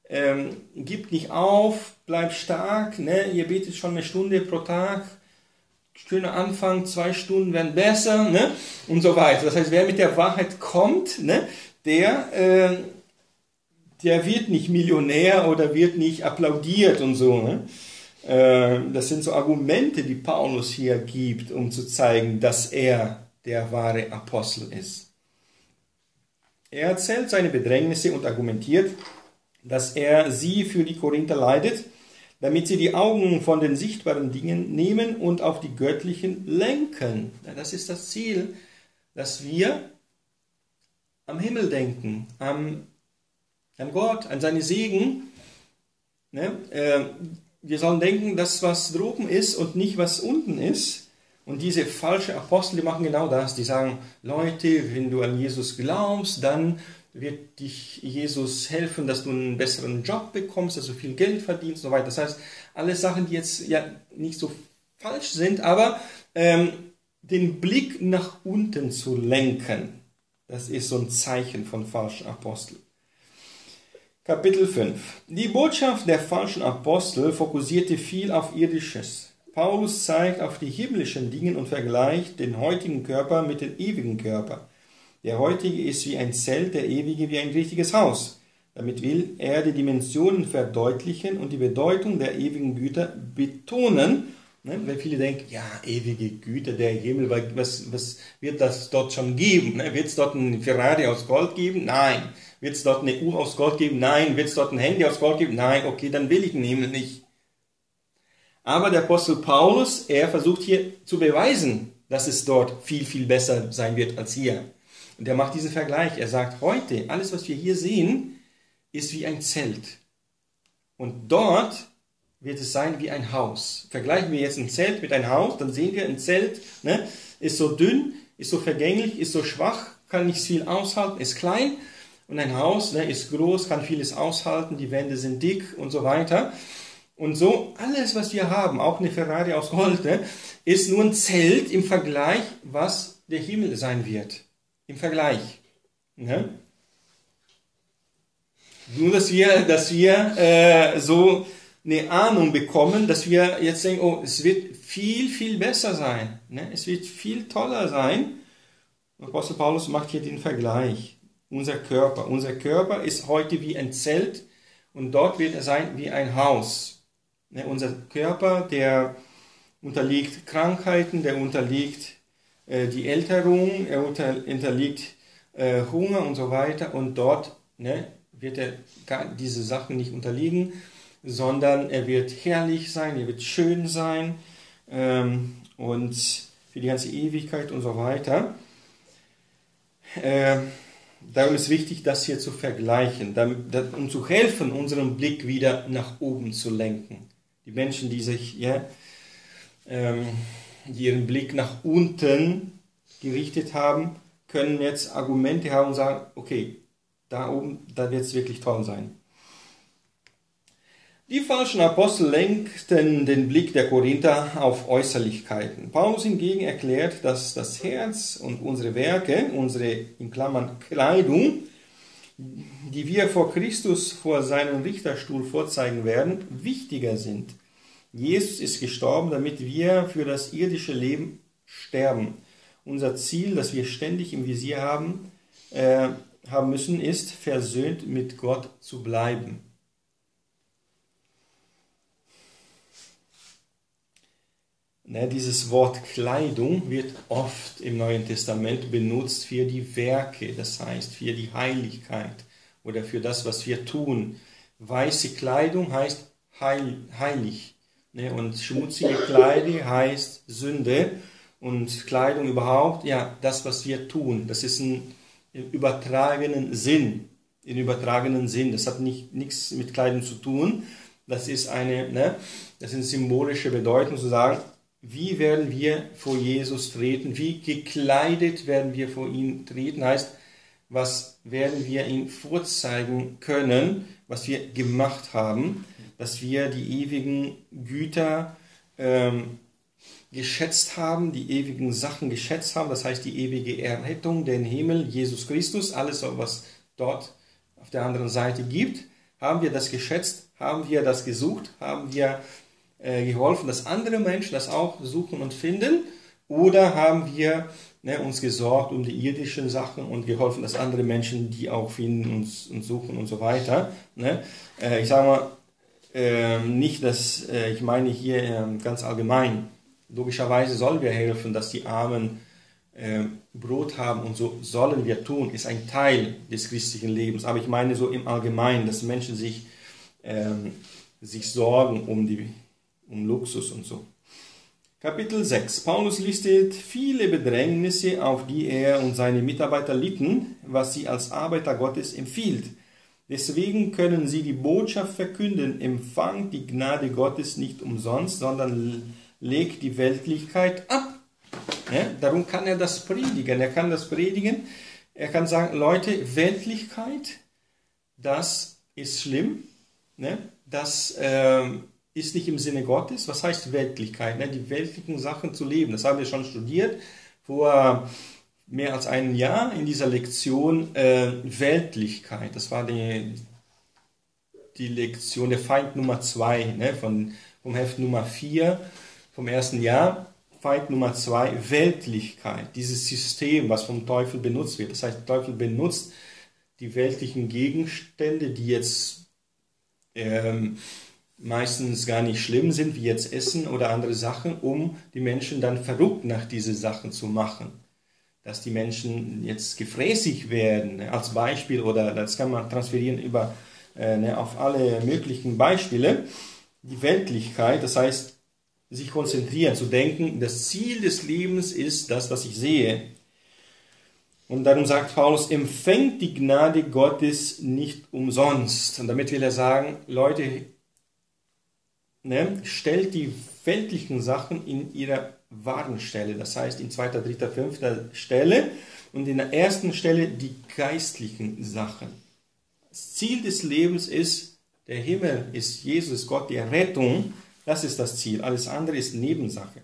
Ähm, gibt nicht auf, bleibt stark, ne? ihr betet schon eine Stunde pro Tag, schöner Anfang, zwei Stunden werden besser, ne? und so weiter. Das heißt, wer mit der Wahrheit kommt, ne? der... Äh, der wird nicht Millionär oder wird nicht applaudiert und so. Ne? Äh, das sind so Argumente, die Paulus hier gibt, um zu zeigen, dass er der wahre Apostel ist. Er erzählt seine Bedrängnisse und argumentiert, dass er sie für die Korinther leidet, damit sie die Augen von den sichtbaren Dingen nehmen und auf die göttlichen lenken. Das ist das Ziel, dass wir am Himmel denken, am an Gott, an seine Segen. Ne? Äh, wir sollen denken, dass was droben ist und nicht was unten ist. Und diese falschen Apostel, die machen genau das. Die sagen, Leute, wenn du an Jesus glaubst, dann wird dich Jesus helfen, dass du einen besseren Job bekommst, dass du viel Geld verdienst und so weiter. Das heißt, alle Sachen, die jetzt ja nicht so falsch sind, aber ähm, den Blick nach unten zu lenken, das ist so ein Zeichen von falschen Aposteln. Kapitel 5 Die Botschaft der falschen Apostel fokussierte viel auf irdisches. Paulus zeigt auf die himmlischen Dinge und vergleicht den heutigen Körper mit dem ewigen Körper. Der heutige ist wie ein Zelt, der ewige wie ein richtiges Haus. Damit will er die Dimensionen verdeutlichen und die Bedeutung der ewigen Güter betonen. Ne? Weil viele denken, ja, ewige Güter, der Himmel, was, was wird das dort schon geben? Ne? Wird es dort ein Ferrari aus Gold geben? Nein. Wird es dort eine Uhr aus Gold geben? Nein. Wird es dort ein Handy aus Gold geben? Nein. Okay, dann will ich den Himmel nicht. Aber der Apostel Paulus, er versucht hier zu beweisen, dass es dort viel, viel besser sein wird als hier. Und er macht diesen Vergleich. Er sagt, heute, alles, was wir hier sehen, ist wie ein Zelt. Und dort wird es sein wie ein Haus. Vergleichen wir jetzt ein Zelt mit einem Haus, dann sehen wir, ein Zelt ne, ist so dünn, ist so vergänglich, ist so schwach, kann nicht viel aushalten, ist klein. Und ein Haus ne, ist groß, kann vieles aushalten, die Wände sind dick und so weiter. Und so alles, was wir haben, auch eine Ferrari aus Gold, ne, ist nur ein Zelt im Vergleich, was der Himmel sein wird. Im Vergleich. Ne? Nur, dass wir, dass wir äh, so eine Ahnung bekommen, dass wir jetzt denken, oh, es wird viel, viel besser sein. Ne? Es wird viel toller sein. Apostel Paulus macht hier den Vergleich unser Körper. Unser Körper ist heute wie ein Zelt und dort wird er sein wie ein Haus. Ne, unser Körper, der unterliegt Krankheiten, der unterliegt äh, die Älterung, er unter, unterliegt äh, Hunger und so weiter und dort ne, wird er diese Sachen nicht unterliegen, sondern er wird herrlich sein, er wird schön sein ähm, und für die ganze Ewigkeit und so weiter. Äh, Darum ist wichtig, das hier zu vergleichen, um zu helfen, unseren Blick wieder nach oben zu lenken. Die Menschen, die sich, ja, ähm, ihren Blick nach unten gerichtet haben, können jetzt Argumente haben und sagen, okay, da oben, da wird es wirklich toll sein. Die falschen Apostel lenkten den Blick der Korinther auf Äußerlichkeiten. Paulus hingegen erklärt, dass das Herz und unsere Werke, unsere in Klammern Kleidung, die wir vor Christus vor seinem Richterstuhl vorzeigen werden, wichtiger sind. Jesus ist gestorben, damit wir für das irdische Leben sterben. Unser Ziel, das wir ständig im Visier haben, äh, haben müssen, ist, versöhnt mit Gott zu bleiben. Ne, dieses Wort Kleidung wird oft im Neuen Testament benutzt für die Werke, das heißt für die Heiligkeit oder für das, was wir tun. Weiße Kleidung heißt heil, heilig ne, und schmutzige Kleidung heißt Sünde und Kleidung überhaupt, ja, das, was wir tun, das ist ein im übertragenen Sinn, im übertragenen Sinn. Das hat nicht, nichts mit Kleidung zu tun. Das ist eine, ne, das ist eine symbolische Bedeutung zu sagen, wie werden wir vor Jesus treten? Wie gekleidet werden wir vor ihn treten? Heißt, was werden wir ihm vorzeigen können, was wir gemacht haben, dass wir die ewigen Güter ähm, geschätzt haben, die ewigen Sachen geschätzt haben, das heißt die ewige Errettung, den Himmel, Jesus Christus, alles, was dort auf der anderen Seite gibt, haben wir das geschätzt, haben wir das gesucht, haben wir äh, geholfen, dass andere Menschen das auch suchen und finden, oder haben wir ne, uns gesorgt um die irdischen Sachen und geholfen, dass andere Menschen die auch finden und, und suchen und so weiter. Ne? Äh, ich sage mal, äh, nicht, dass äh, ich meine hier ähm, ganz allgemein, Logischerweise sollen wir helfen, dass die Armen äh, Brot haben und so sollen wir tun, ist ein Teil des christlichen Lebens. Aber ich meine so im Allgemeinen, dass Menschen sich, ähm, sich sorgen um, die, um Luxus und so. Kapitel 6. Paulus listet viele Bedrängnisse, auf die er und seine Mitarbeiter litten, was sie als Arbeiter Gottes empfiehlt. Deswegen können sie die Botschaft verkünden, empfangt die Gnade Gottes nicht umsonst, sondern legt die Weltlichkeit ab. Ja, darum kann er das predigen. Er kann das predigen. Er kann sagen, Leute, Weltlichkeit, das ist schlimm. Ne? Das äh, ist nicht im Sinne Gottes. Was heißt Weltlichkeit? Ne? Die weltlichen Sachen zu leben. Das haben wir schon studiert vor mehr als einem Jahr in dieser Lektion äh, Weltlichkeit. Das war die, die Lektion, der Feind Nummer zwei ne? Von, vom Heft Nummer vier vom ersten Jahr. Feind Nummer zwei, Weltlichkeit, dieses System, was vom Teufel benutzt wird. Das heißt, der Teufel benutzt die weltlichen Gegenstände, die jetzt ähm, meistens gar nicht schlimm sind, wie jetzt Essen oder andere Sachen, um die Menschen dann verrückt nach diesen Sachen zu machen. Dass die Menschen jetzt gefräßig werden, ne, als Beispiel, oder das kann man transferieren über, äh, ne, auf alle möglichen Beispiele. Die Weltlichkeit, das heißt, sich konzentrieren, zu denken, das Ziel des Lebens ist das, was ich sehe. Und darum sagt Paulus, empfängt die Gnade Gottes nicht umsonst. Und damit will er sagen, Leute, ne, stellt die weltlichen Sachen in ihrer wahren Stelle. Das heißt in zweiter, dritter, fünfter Stelle und in der ersten Stelle die geistlichen Sachen. Das Ziel des Lebens ist, der Himmel ist Jesus, Gott, die Rettung das ist das Ziel. Alles andere ist Nebensache.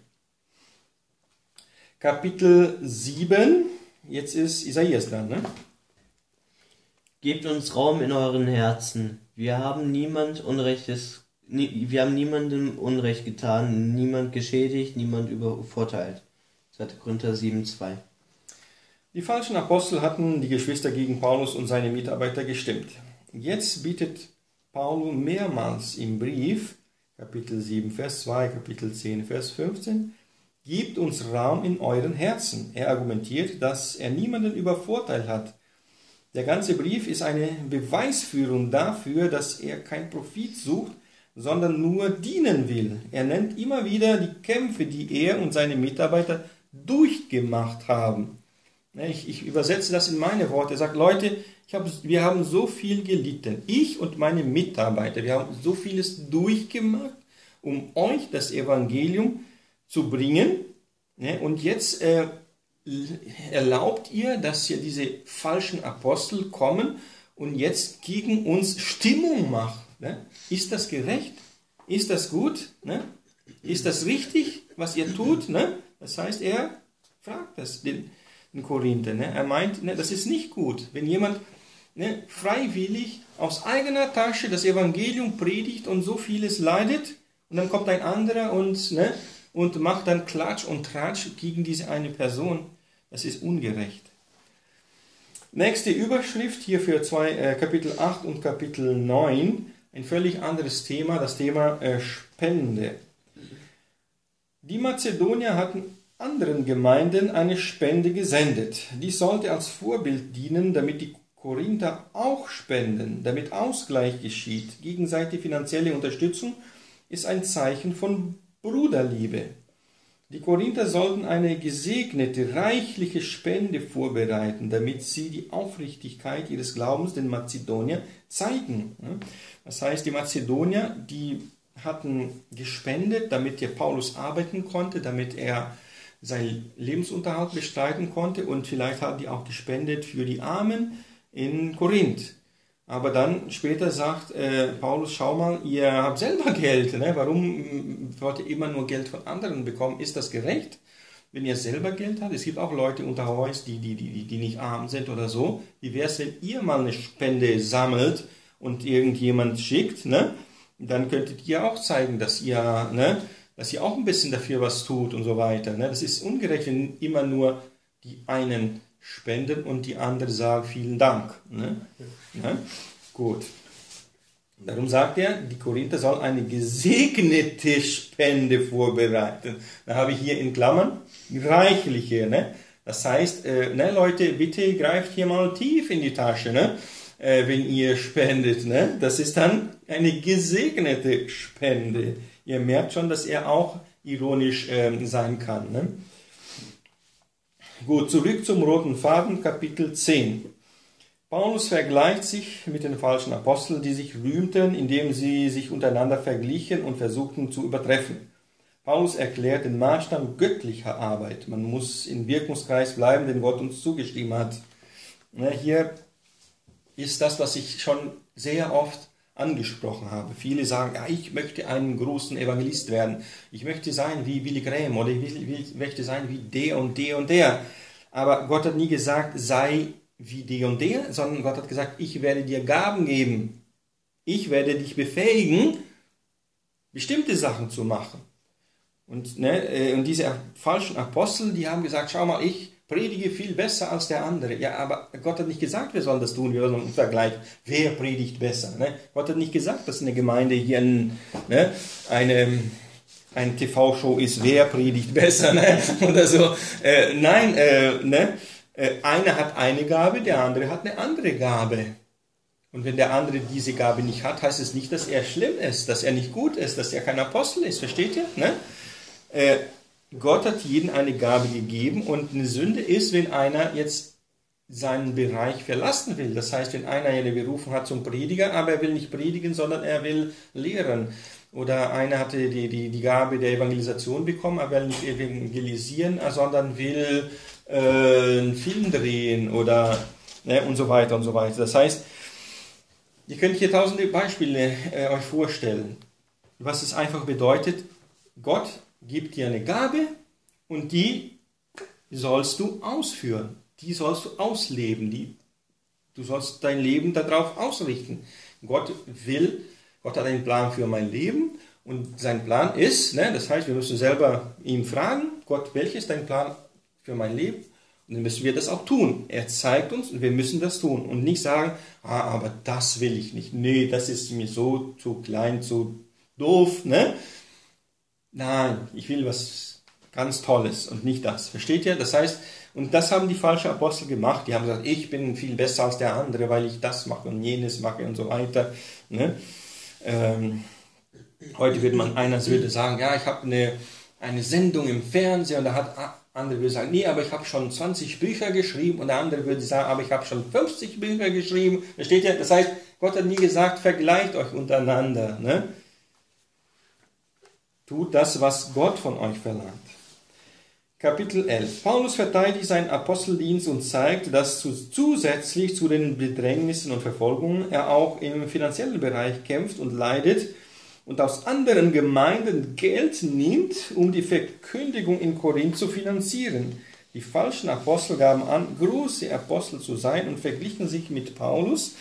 Kapitel 7. Jetzt ist Isaias dran, ne? Gebt uns Raum in euren Herzen. Wir haben niemand Unrechtes, wir haben niemandem Unrecht getan, niemand geschädigt, niemand übervorteilt. 2. Korinther 7,2. Die falschen Apostel hatten die Geschwister gegen Paulus und seine Mitarbeiter gestimmt. Jetzt bietet Paulus mehrmals im Brief Kapitel 7, Vers 2, Kapitel 10, Vers 15, Gebt uns Raum in euren Herzen. Er argumentiert, dass er niemanden übervorteilt hat. Der ganze Brief ist eine Beweisführung dafür, dass er kein Profit sucht, sondern nur dienen will. Er nennt immer wieder die Kämpfe, die er und seine Mitarbeiter durchgemacht haben. Ich, ich übersetze das in meine Worte. Er sagt, Leute, hab, wir haben so viel gelitten. Ich und meine Mitarbeiter, wir haben so vieles durchgemacht, um euch das Evangelium zu bringen. Ne? Und jetzt äh, erlaubt ihr, dass hier diese falschen Apostel kommen und jetzt gegen uns Stimmung machen. Ne? Ist das gerecht? Ist das gut? Ne? Ist das richtig, was ihr tut? Ne? Das heißt, er fragt das den, den Korinther. Ne? Er meint, ne, das ist nicht gut. Wenn jemand ne, freiwillig aus eigener Tasche das Evangelium predigt und so vieles leidet und dann kommt ein anderer und, ne, und macht dann Klatsch und Tratsch gegen diese eine Person. Das ist ungerecht. Nächste Überschrift hier für zwei, äh, Kapitel 8 und Kapitel 9. Ein völlig anderes Thema, das Thema äh, Spende. Die Mazedonier hatten anderen Gemeinden eine Spende gesendet. Dies sollte als Vorbild dienen, damit die Korinther auch spenden, damit Ausgleich geschieht. Gegenseitige finanzielle Unterstützung ist ein Zeichen von Bruderliebe. Die Korinther sollten eine gesegnete, reichliche Spende vorbereiten, damit sie die Aufrichtigkeit ihres Glaubens den Mazedonier zeigen. Das heißt, die Mazedonier, die hatten gespendet, damit der Paulus arbeiten konnte, damit er seinen Lebensunterhalt bestreiten konnte und vielleicht haben die auch gespendet für die Armen in Korinth. Aber dann später sagt äh, Paulus, schau mal, ihr habt selber Geld. Ne? Warum wollt ihr immer nur Geld von anderen bekommen? Ist das gerecht? Wenn ihr selber Geld habt, es gibt auch Leute unter euch, die, die, die, die nicht arm sind oder so. Wie wäre es, wenn ihr mal eine Spende sammelt und irgendjemand schickt? Ne? Dann könntet ihr auch zeigen, dass ihr, ne, dass ihr auch ein bisschen dafür was tut und so weiter. Ne? Das ist ungerecht, wenn immer nur die einen spenden und die anderen sagen vielen Dank. Ne? Ne? Gut. Darum sagt er, die Korinther sollen eine gesegnete Spende vorbereiten. Da habe ich hier in Klammern reichliche. Ne? Das heißt, äh, ne, Leute, bitte greift hier mal tief in die Tasche, ne? Äh, wenn ihr spendet. Ne? Das ist dann eine gesegnete Spende. Ihr merkt schon, dass er auch ironisch äh, sein kann. Ne? Gut, zurück zum roten Faden, Kapitel 10. Paulus vergleicht sich mit den falschen Aposteln, die sich rühmten, indem sie sich untereinander verglichen und versuchten zu übertreffen. Paulus erklärt den Maßstab göttlicher Arbeit. Man muss im Wirkungskreis bleiben, den Gott uns zugeschrieben hat. Hier ist das, was ich schon sehr oft angesprochen habe. Viele sagen, ja, ich möchte einen großen Evangelist werden. Ich möchte sein wie Billy Graham oder ich möchte sein wie der und der und der. Aber Gott hat nie gesagt, sei wie der und der, sondern Gott hat gesagt, ich werde dir Gaben geben. Ich werde dich befähigen, bestimmte Sachen zu machen. Und, ne, äh, und diese falschen Apostel, die haben gesagt, schau mal, ich predige viel besser als der andere. Ja, aber Gott hat nicht gesagt, wir sollen das tun, wir sollen im Vergleich, wer predigt besser. Ne? Gott hat nicht gesagt, dass eine Gemeinde hier ein, ne, eine, eine TV-Show ist, wer predigt besser ne? oder so. Äh, nein, äh, ne? Äh, einer hat eine Gabe, der andere hat eine andere Gabe. Und wenn der andere diese Gabe nicht hat, heißt es nicht, dass er schlimm ist, dass er nicht gut ist, dass er kein Apostel ist. Versteht ihr? Ne? Äh, Gott hat jedem eine Gabe gegeben und eine Sünde ist, wenn einer jetzt seinen Bereich verlassen will. Das heißt, wenn einer eine Berufung hat zum Prediger, aber er will nicht predigen, sondern er will lehren. Oder einer hatte die, die, die Gabe der Evangelisation bekommen, aber will nicht evangelisieren, sondern will äh, einen Film drehen oder ne, und so weiter und so weiter. Das heißt, ihr könnt hier tausende Beispiele äh, euch vorstellen, was es einfach bedeutet, Gott gibt dir eine Gabe und die sollst du ausführen. Die sollst du ausleben. Die, du sollst dein Leben darauf ausrichten. Gott will, Gott hat einen Plan für mein Leben und sein Plan ist, ne, das heißt, wir müssen selber ihn fragen, Gott, welches ist dein Plan für mein Leben? Und dann müssen wir das auch tun. Er zeigt uns und wir müssen das tun und nicht sagen, ah, aber das will ich nicht. Nee, das ist mir so zu klein, zu doof, ne? Nein, ich will was ganz Tolles und nicht das. Versteht ihr? Das heißt, und das haben die falschen Apostel gemacht. Die haben gesagt, ich bin viel besser als der andere, weil ich das mache und jenes mache und so weiter. Ne? Ähm, heute würde man, einer würde sagen, ja, ich habe eine, eine Sendung im Fernsehen und da hat andere würde sagen, nee, aber ich habe schon 20 Bücher geschrieben und der andere würde sagen, aber ich habe schon 50 Bücher geschrieben. Versteht ihr? Das heißt, Gott hat nie gesagt, vergleicht euch untereinander. Ne? Tut das, was Gott von euch verlangt. Kapitel 11. Paulus verteidigt seinen Aposteldienst und zeigt, dass zusätzlich zu den Bedrängnissen und Verfolgungen er auch im finanziellen Bereich kämpft und leidet und aus anderen Gemeinden Geld nimmt, um die Verkündigung in Korinth zu finanzieren. Die falschen Apostel gaben an, große Apostel zu sein und verglichen sich mit Paulus,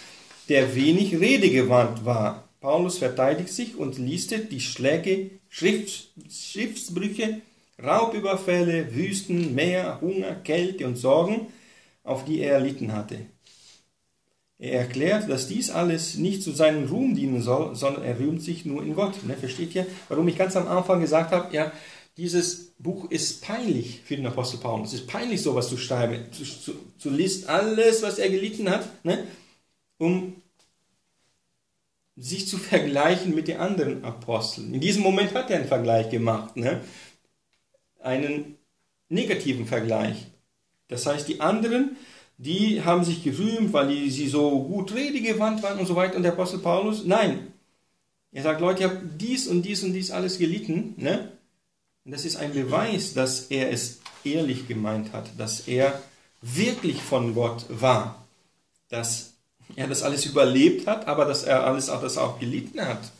der wenig redegewandt war. Paulus verteidigt sich und listet die Schläge, Schrift, Schiffsbrüche, Raubüberfälle, Wüsten, Meer, Hunger, Kälte und Sorgen, auf die er erlitten hatte. Er erklärt, dass dies alles nicht zu seinem Ruhm dienen soll, sondern er rühmt sich nur in Gott. Ne? Versteht ihr, warum ich ganz am Anfang gesagt habe, ja, dieses Buch ist peinlich für den Apostel Paulus. Es ist peinlich, sowas zu schreiben, zu, zu, zu listen, alles, was er gelitten hat, ne? um sich zu vergleichen mit den anderen Aposteln. In diesem Moment hat er einen Vergleich gemacht, ne? einen negativen Vergleich. Das heißt, die anderen, die haben sich gerühmt, weil die, sie so gut redegewandt waren und so weiter. Und der Apostel Paulus, nein. Er sagt, Leute, ihr habt dies und dies und dies alles gelitten. Ne? Und das ist ein Beweis, dass er es ehrlich gemeint hat, dass er wirklich von Gott war, dass er das alles überlebt hat, aber dass er alles auch, das auch gelitten hat,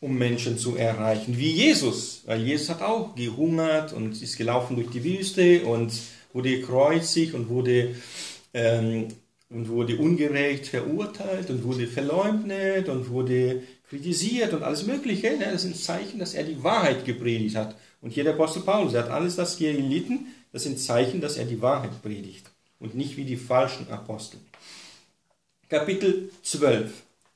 um Menschen zu erreichen, wie Jesus. Weil Jesus hat auch gehungert und ist gelaufen durch die Wüste und wurde gekreuzigt und wurde, ähm, und wurde ungerecht verurteilt und wurde verleugnet und wurde kritisiert und alles Mögliche. Ne? Das sind Zeichen, dass er die Wahrheit gepredigt hat. Und hier der Apostel Paulus, er hat alles das hier gelitten, das sind Zeichen, dass er die Wahrheit predigt und nicht wie die falschen Apostel. Kapitel 12.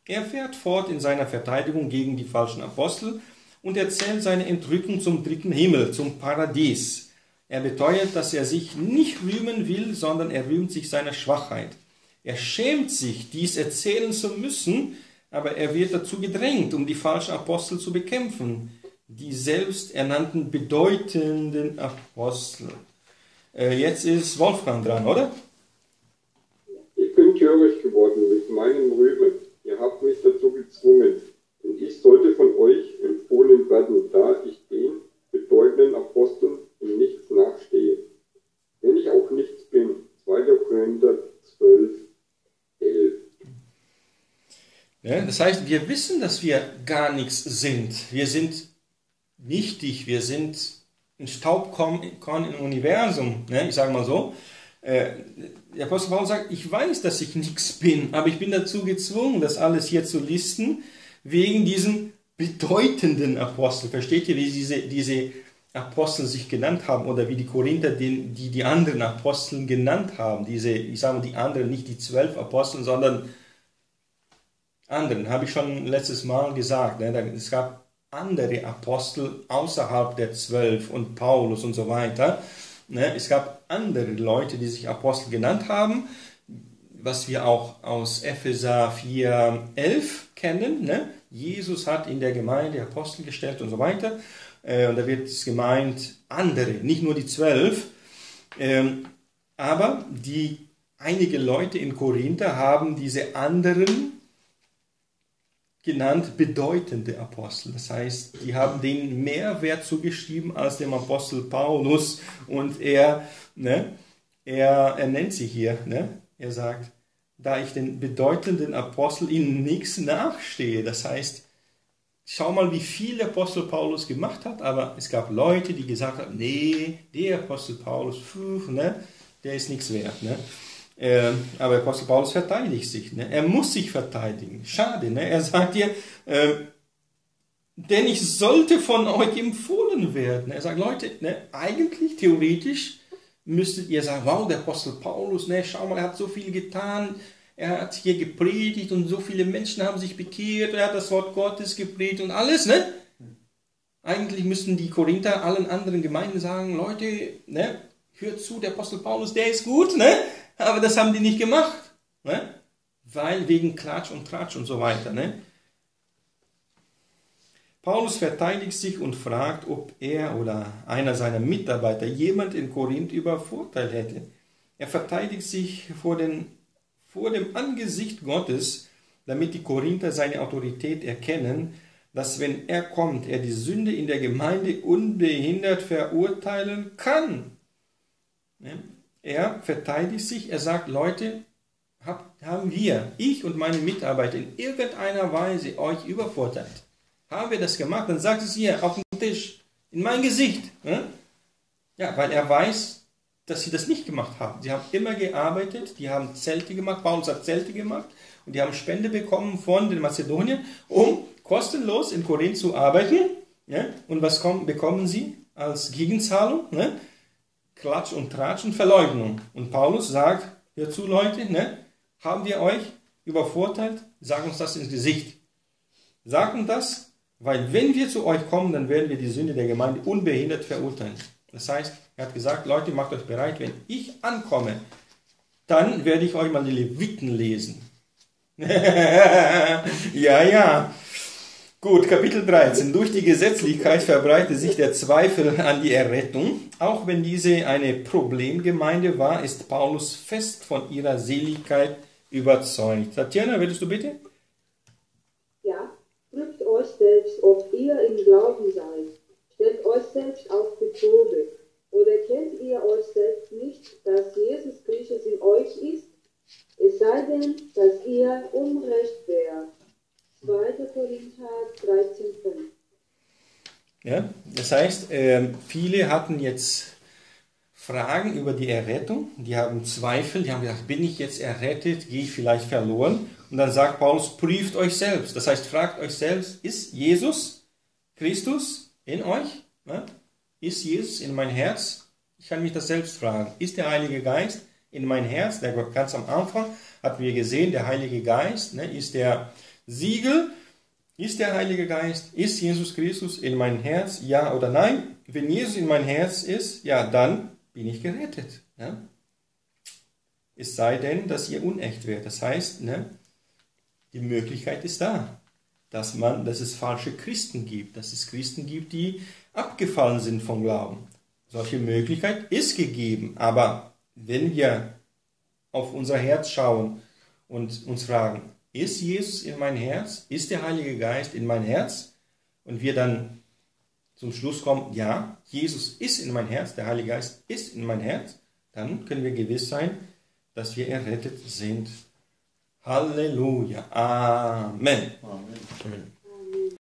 Er fährt fort in seiner Verteidigung gegen die falschen Apostel und erzählt seine Entrückung zum dritten Himmel, zum Paradies. Er beteuert, dass er sich nicht rühmen will, sondern er rühmt sich seiner Schwachheit. Er schämt sich, dies erzählen zu müssen, aber er wird dazu gedrängt, um die falschen Apostel zu bekämpfen, die selbsternannten bedeutenden Apostel. Äh, jetzt ist Wolfgang dran, oder? Ich bin töricht geworden mit meinem Rühmen. Ihr habt mich dazu gezwungen. Und ich sollte von euch empfohlen werden, da ich den bedeutenden Aposteln in nichts nachstehe. Wenn ich auch nichts bin. 2. Korinther 12, 11. Ja, das heißt, wir wissen, dass wir gar nichts sind. Wir sind nichtig, wir sind ein Staubkorn im Universum. Ne? Ich sage mal so. Äh, der Apostel Paulus sagt, ich weiß, dass ich nichts bin, aber ich bin dazu gezwungen, das alles hier zu listen, wegen diesen bedeutenden Apostel. Versteht ihr, wie diese, diese Apostel sich genannt haben oder wie die Korinther den, die die anderen Aposteln genannt haben? Diese, ich sage mal die anderen, nicht die zwölf Aposteln, sondern anderen, habe ich schon letztes Mal gesagt. Ne? Es gab andere Apostel außerhalb der zwölf und Paulus und so weiter. Ne? Es gab andere Leute, die sich Apostel genannt haben, was wir auch aus Epheser 4, 11 kennen. Ne? Jesus hat in der Gemeinde Apostel gestellt und so weiter. Äh, und da wird es gemeint, andere, nicht nur die zwölf. Ähm, aber die, einige Leute in Korinther haben diese anderen genannt bedeutende Apostel. Das heißt, die haben denen mehr Wert zugeschrieben als dem Apostel Paulus und er, ne, er, er nennt sie hier, ne, er sagt, da ich den bedeutenden Apostel in nichts nachstehe. Das heißt, schau mal, wie viel Apostel Paulus gemacht hat, aber es gab Leute, die gesagt haben, nee, der Apostel Paulus, pfuh, ne, der ist nichts wert. Ne. Äh, aber Apostel Paulus verteidigt sich. Ne? Er muss sich verteidigen. Schade. Ne? Er sagt dir, äh, denn ich sollte von euch empfohlen werden. Er sagt, Leute, ne, eigentlich, theoretisch, müsstet ihr sagen, wow, der Apostel Paulus, ne, schau mal, er hat so viel getan, er hat hier gepredigt und so viele Menschen haben sich bekehrt, er hat das Wort Gottes gepredigt und alles, ne? Eigentlich müssten die Korinther allen anderen Gemeinden sagen, Leute, ne, hört zu, der Apostel Paulus, der ist gut, ne? Aber das haben die nicht gemacht. Ne? Weil wegen Klatsch und Tratsch und so weiter. Ne? Paulus verteidigt sich und fragt, ob er oder einer seiner Mitarbeiter jemand in Korinth übervorteilt hätte. Er verteidigt sich vor, den, vor dem Angesicht Gottes, damit die Korinther seine Autorität erkennen, dass wenn er kommt, er die Sünde in der Gemeinde unbehindert verurteilen kann. Ne? Er verteidigt sich, er sagt, Leute, hab, haben wir, ich und meine Mitarbeiter in irgendeiner Weise euch übervorteilt? Haben wir das gemacht? Dann sagt es hier auf dem Tisch, in mein Gesicht. Ne? Ja, weil er weiß, dass sie das nicht gemacht haben. Sie haben immer gearbeitet, die haben Zelte gemacht, Paulus hat Zelte gemacht und die haben Spende bekommen von den Mazedoniern, um kostenlos in Korinth zu arbeiten. Ja? Und was kommen, bekommen sie als Gegenzahlung? Ne? Klatsch und Tratsch und Verleugnung. Und Paulus sagt, hört zu Leute, ne? haben wir euch übervorteilt? Sag uns das ins Gesicht. Sag uns das, weil wenn wir zu euch kommen, dann werden wir die Sünde der Gemeinde unbehindert verurteilen. Das heißt, er hat gesagt, Leute, macht euch bereit, wenn ich ankomme, dann werde ich euch mal die Leviten lesen. ja, ja. Gut, Kapitel 13. Durch die Gesetzlichkeit verbreitet sich der Zweifel an die Errettung. Auch wenn diese eine Problemgemeinde war, ist Paulus fest von ihrer Seligkeit überzeugt. Tatjana, würdest du bitte? Ja, prüft euch selbst, ob ihr im Glauben seid. Stellt euch selbst auf die Probe. Oder kennt ihr euch selbst nicht, dass Jesus Christus in euch ist? Es sei denn, dass ihr Unrecht wärt. 2. Korinther 13,5 Ja? Das heißt, ähm, viele hatten jetzt Fragen über die Errettung, die haben Zweifel, die haben gedacht, bin ich jetzt errettet, gehe ich vielleicht verloren? Und dann sagt Paulus, prüft euch selbst. Das heißt, fragt euch selbst, ist Jesus Christus in euch? Ist Jesus in mein Herz? Ich kann mich das selbst fragen. Ist der Heilige Geist in mein Herz? Der, ganz am Anfang hatten wir gesehen, der Heilige Geist ne, ist der Siegel. Ist der Heilige Geist, ist Jesus Christus in mein Herz? Ja oder nein? Wenn Jesus in mein Herz ist, ja, dann bin ich gerettet. Ja? Es sei denn, dass ihr unecht werdet. Das heißt, ne, die Möglichkeit ist da, dass, man, dass es falsche Christen gibt, dass es Christen gibt, die abgefallen sind vom Glauben. Solche Möglichkeit ist gegeben, aber wenn wir auf unser Herz schauen und uns fragen, ist Jesus in mein Herz? Ist der Heilige Geist in mein Herz? Und wir dann zum Schluss kommen, ja, Jesus ist in mein Herz, der Heilige Geist ist in mein Herz, dann können wir gewiss sein, dass wir errettet sind. Halleluja. Amen. Amen. Amen.